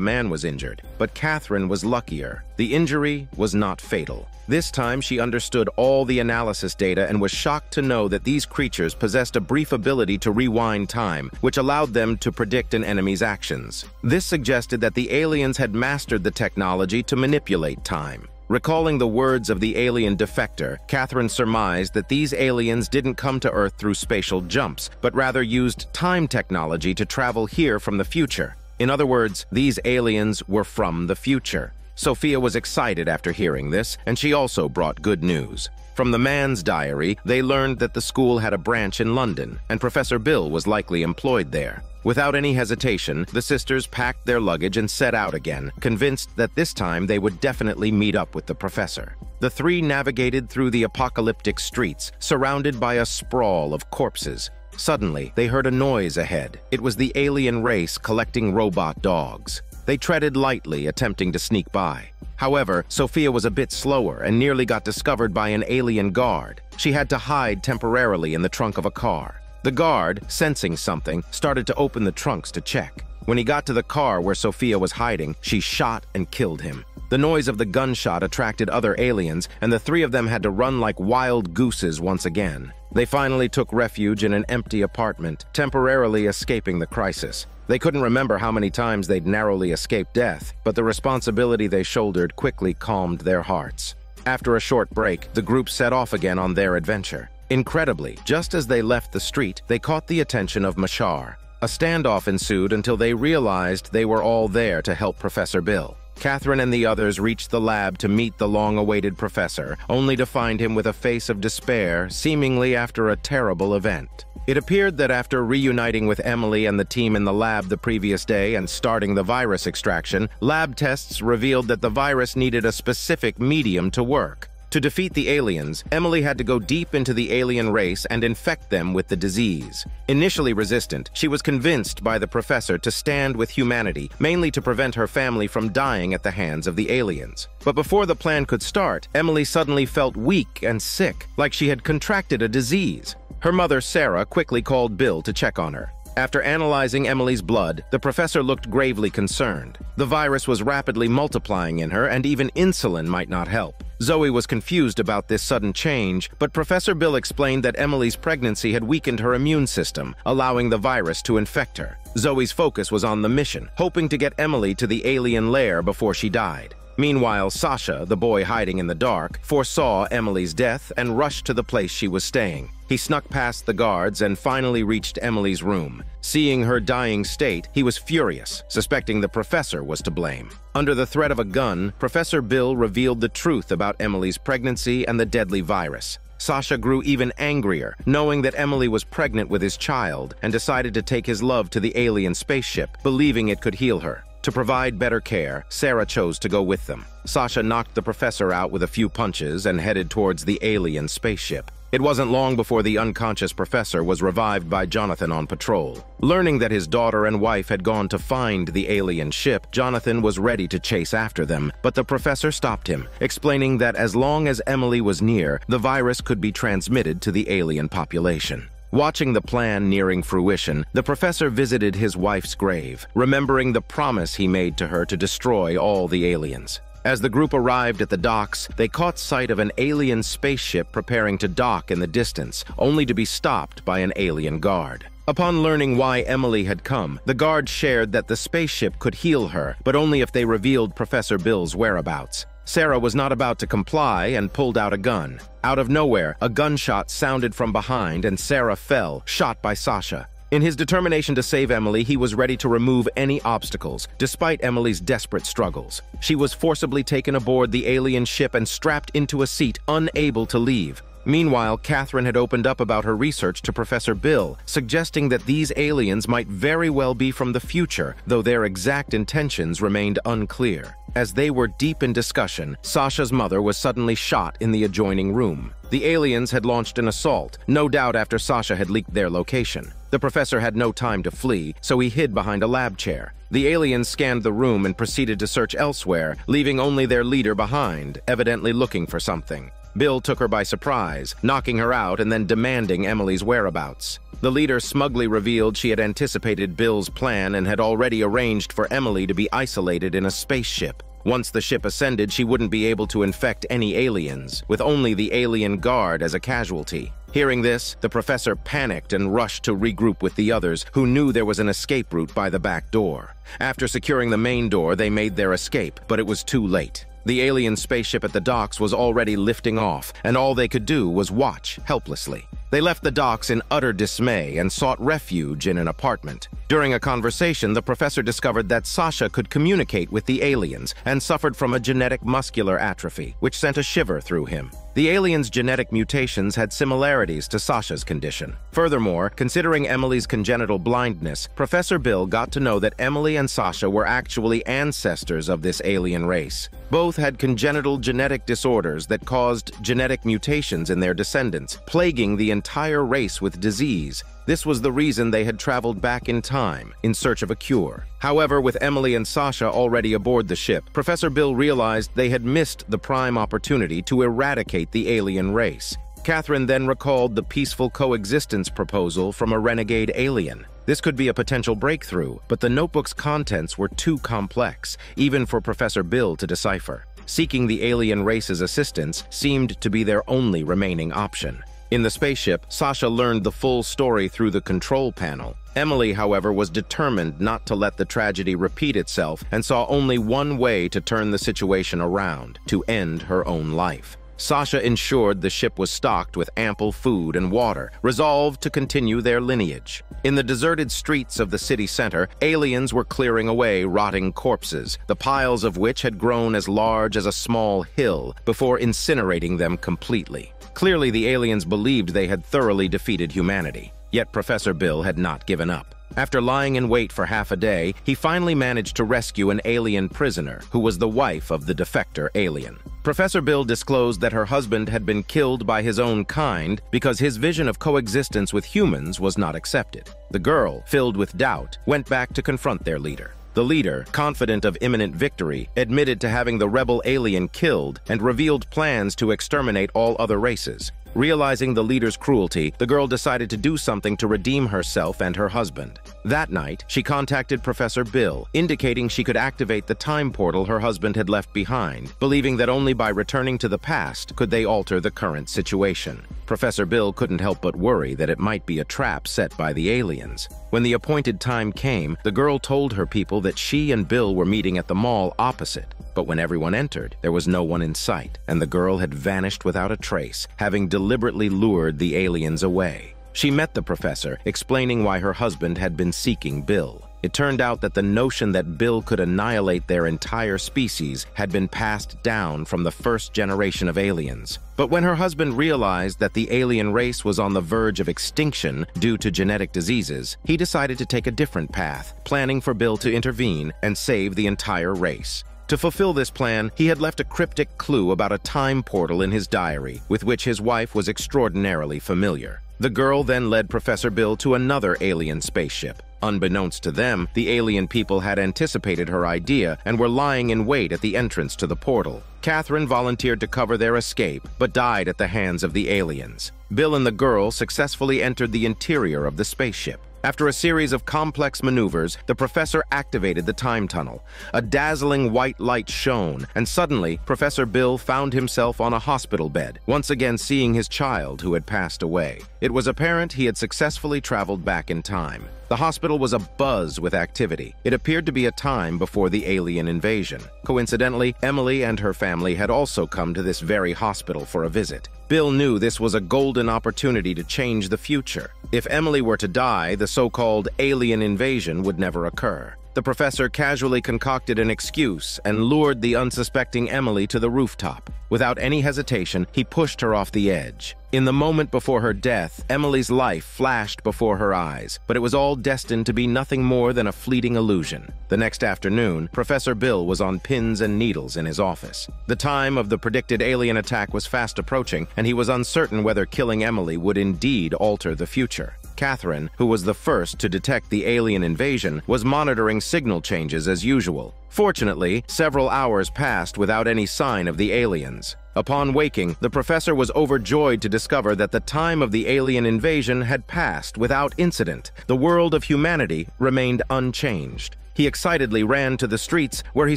man was injured. But Catherine was luckier. The injury was not fatal. This time, she understood all the analysis data and was shocked to know that these creatures possessed a brief ability to rewind time, which allowed them to predict an enemy's actions. This suggested that the aliens had mastered the technology to manipulate time. Recalling the words of the alien defector, Catherine surmised that these aliens didn't come to Earth through spatial jumps, but rather used time technology to travel here from the future. In other words, these aliens were from the future. Sophia was excited after hearing this, and she also brought good news. From the man's diary, they learned that the school had a branch in London, and Professor Bill was likely employed there. Without any hesitation, the sisters packed their luggage and set out again, convinced that this time they would definitely meet up with the professor. The three navigated through the apocalyptic streets, surrounded by a sprawl of corpses. Suddenly, they heard a noise ahead. It was the alien race collecting robot dogs. They treaded lightly, attempting to sneak by. However, Sophia was a bit slower and nearly got discovered by an alien guard. She had to hide temporarily in the trunk of a car. The guard, sensing something, started to open the trunks to check. When he got to the car where Sophia was hiding, she shot and killed him. The noise of the gunshot attracted other aliens, and the three of them had to run like wild gooses once again. They finally took refuge in an empty apartment, temporarily escaping the crisis. They couldn't remember how many times they'd narrowly escaped death, but the responsibility they shouldered quickly calmed their hearts. After a short break, the group set off again on their adventure. Incredibly, just as they left the street, they caught the attention of Machar. A standoff ensued until they realized they were all there to help Professor Bill. Catherine and the others reached the lab to meet the long-awaited professor, only to find him with a face of despair, seemingly after a terrible event. It appeared that after reuniting with Emily and the team in the lab the previous day and starting the virus extraction, lab tests revealed that the virus needed a specific medium to work. To defeat the aliens, Emily had to go deep into the alien race and infect them with the disease. Initially resistant, she was convinced by the professor to stand with humanity, mainly to prevent her family from dying at the hands of the aliens. But before the plan could start, Emily suddenly felt weak and sick, like she had contracted a disease. Her mother, Sarah, quickly called Bill to check on her. After analyzing Emily's blood, the professor looked gravely concerned. The virus was rapidly multiplying in her, and even insulin might not help. Zoe was confused about this sudden change, but Professor Bill explained that Emily's pregnancy had weakened her immune system, allowing the virus to infect her. Zoe's focus was on the mission, hoping to get Emily to the alien lair before she died. Meanwhile, Sasha, the boy hiding in the dark, foresaw Emily's death and rushed to the place she was staying. He snuck past the guards and finally reached Emily's room. Seeing her dying state, he was furious, suspecting the professor was to blame. Under the threat of a gun, Professor Bill revealed the truth about Emily's pregnancy and the deadly virus. Sasha grew even angrier, knowing that Emily was pregnant with his child, and decided to take his love to the alien spaceship, believing it could heal her. To provide better care, Sarah chose to go with them. Sasha knocked the professor out with a few punches and headed towards the alien spaceship. It wasn't long before the unconscious professor was revived by Jonathan on patrol. Learning that his daughter and wife had gone to find the alien ship, Jonathan was ready to chase after them, but the professor stopped him, explaining that as long as Emily was near, the virus could be transmitted to the alien population. Watching the plan nearing fruition, the professor visited his wife's grave, remembering the promise he made to her to destroy all the aliens. As the group arrived at the docks, they caught sight of an alien spaceship preparing to dock in the distance, only to be stopped by an alien guard. Upon learning why Emily had come, the guard shared that the spaceship could heal her, but only if they revealed Professor Bill's whereabouts. Sarah was not about to comply and pulled out a gun. Out of nowhere, a gunshot sounded from behind and Sarah fell, shot by Sasha. In his determination to save Emily, he was ready to remove any obstacles, despite Emily's desperate struggles. She was forcibly taken aboard the alien ship and strapped into a seat, unable to leave. Meanwhile, Catherine had opened up about her research to Professor Bill, suggesting that these aliens might very well be from the future, though their exact intentions remained unclear. As they were deep in discussion, Sasha's mother was suddenly shot in the adjoining room. The aliens had launched an assault, no doubt after Sasha had leaked their location. The professor had no time to flee, so he hid behind a lab chair. The aliens scanned the room and proceeded to search elsewhere, leaving only their leader behind, evidently looking for something. Bill took her by surprise, knocking her out and then demanding Emily's whereabouts. The leader smugly revealed she had anticipated Bill's plan and had already arranged for Emily to be isolated in a spaceship. Once the ship ascended, she wouldn't be able to infect any aliens, with only the alien guard as a casualty. Hearing this, the professor panicked and rushed to regroup with the others, who knew there was an escape route by the back door. After securing the main door, they made their escape, but it was too late. The alien spaceship at the docks was already lifting off, and all they could do was watch helplessly. They left the docks in utter dismay and sought refuge in an apartment. During a conversation, the professor discovered that Sasha could communicate with the aliens and suffered from a genetic muscular atrophy, which sent a shiver through him. The alien's genetic mutations had similarities to Sasha's condition. Furthermore, considering Emily's congenital blindness, Professor Bill got to know that Emily and Sasha were actually ancestors of this alien race. Both had congenital genetic disorders that caused genetic mutations in their descendants, plaguing the entire race with disease. This was the reason they had traveled back in time, in search of a cure. However, with Emily and Sasha already aboard the ship, Professor Bill realized they had missed the prime opportunity to eradicate the alien race. Catherine then recalled the peaceful coexistence proposal from a renegade alien. This could be a potential breakthrough, but the notebook's contents were too complex, even for Professor Bill to decipher. Seeking the alien race's assistance seemed to be their only remaining option. In the spaceship, Sasha learned the full story through the control panel. Emily, however, was determined not to let the tragedy repeat itself and saw only one way to turn the situation around, to end her own life. Sasha ensured the ship was stocked with ample food and water, resolved to continue their lineage. In the deserted streets of the city center, aliens were clearing away rotting corpses, the piles of which had grown as large as a small hill before incinerating them completely. Clearly, the aliens believed they had thoroughly defeated humanity. Yet Professor Bill had not given up. After lying in wait for half a day, he finally managed to rescue an alien prisoner who was the wife of the defector alien. Professor Bill disclosed that her husband had been killed by his own kind because his vision of coexistence with humans was not accepted. The girl, filled with doubt, went back to confront their leader. The leader, confident of imminent victory, admitted to having the rebel alien killed and revealed plans to exterminate all other races. Realizing the leader's cruelty, the girl decided to do something to redeem herself and her husband. That night, she contacted Professor Bill, indicating she could activate the time portal her husband had left behind, believing that only by returning to the past could they alter the current situation. Professor Bill couldn't help but worry that it might be a trap set by the aliens. When the appointed time came, the girl told her people that she and Bill were meeting at the mall opposite. But when everyone entered, there was no one in sight, and the girl had vanished without a trace, having deliberately lured the aliens away. She met the professor, explaining why her husband had been seeking Bill. It turned out that the notion that Bill could annihilate their entire species had been passed down from the first generation of aliens. But when her husband realized that the alien race was on the verge of extinction due to genetic diseases, he decided to take a different path, planning for Bill to intervene and save the entire race. To fulfill this plan, he had left a cryptic clue about a time portal in his diary, with which his wife was extraordinarily familiar. The girl then led Professor Bill to another alien spaceship. Unbeknownst to them, the alien people had anticipated her idea and were lying in wait at the entrance to the portal. Catherine volunteered to cover their escape, but died at the hands of the aliens. Bill and the girl successfully entered the interior of the spaceship. After a series of complex maneuvers, the professor activated the time tunnel. A dazzling white light shone, and suddenly, Professor Bill found himself on a hospital bed, once again seeing his child who had passed away. It was apparent he had successfully traveled back in time. The hospital was abuzz with activity. It appeared to be a time before the alien invasion. Coincidentally, Emily and her family had also come to this very hospital for a visit. Bill knew this was a golden opportunity to change the future. If Emily were to die, the so-called alien invasion would never occur. The professor casually concocted an excuse and lured the unsuspecting Emily to the rooftop. Without any hesitation, he pushed her off the edge. In the moment before her death, Emily's life flashed before her eyes, but it was all destined to be nothing more than a fleeting illusion. The next afternoon, Professor Bill was on pins and needles in his office. The time of the predicted alien attack was fast approaching, and he was uncertain whether killing Emily would indeed alter the future. Catherine, who was the first to detect the alien invasion, was monitoring signal changes as usual. Fortunately, several hours passed without any sign of the aliens. Upon waking, the professor was overjoyed to discover that the time of the alien invasion had passed without incident. The world of humanity remained unchanged. He excitedly ran to the streets where he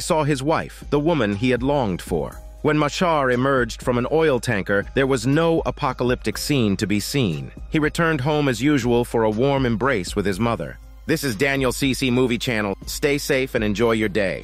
saw his wife, the woman he had longed for. When Machar emerged from an oil tanker, there was no apocalyptic scene to be seen. He returned home as usual for a warm embrace with his mother. This is Daniel CC Movie Channel. Stay safe and enjoy your day.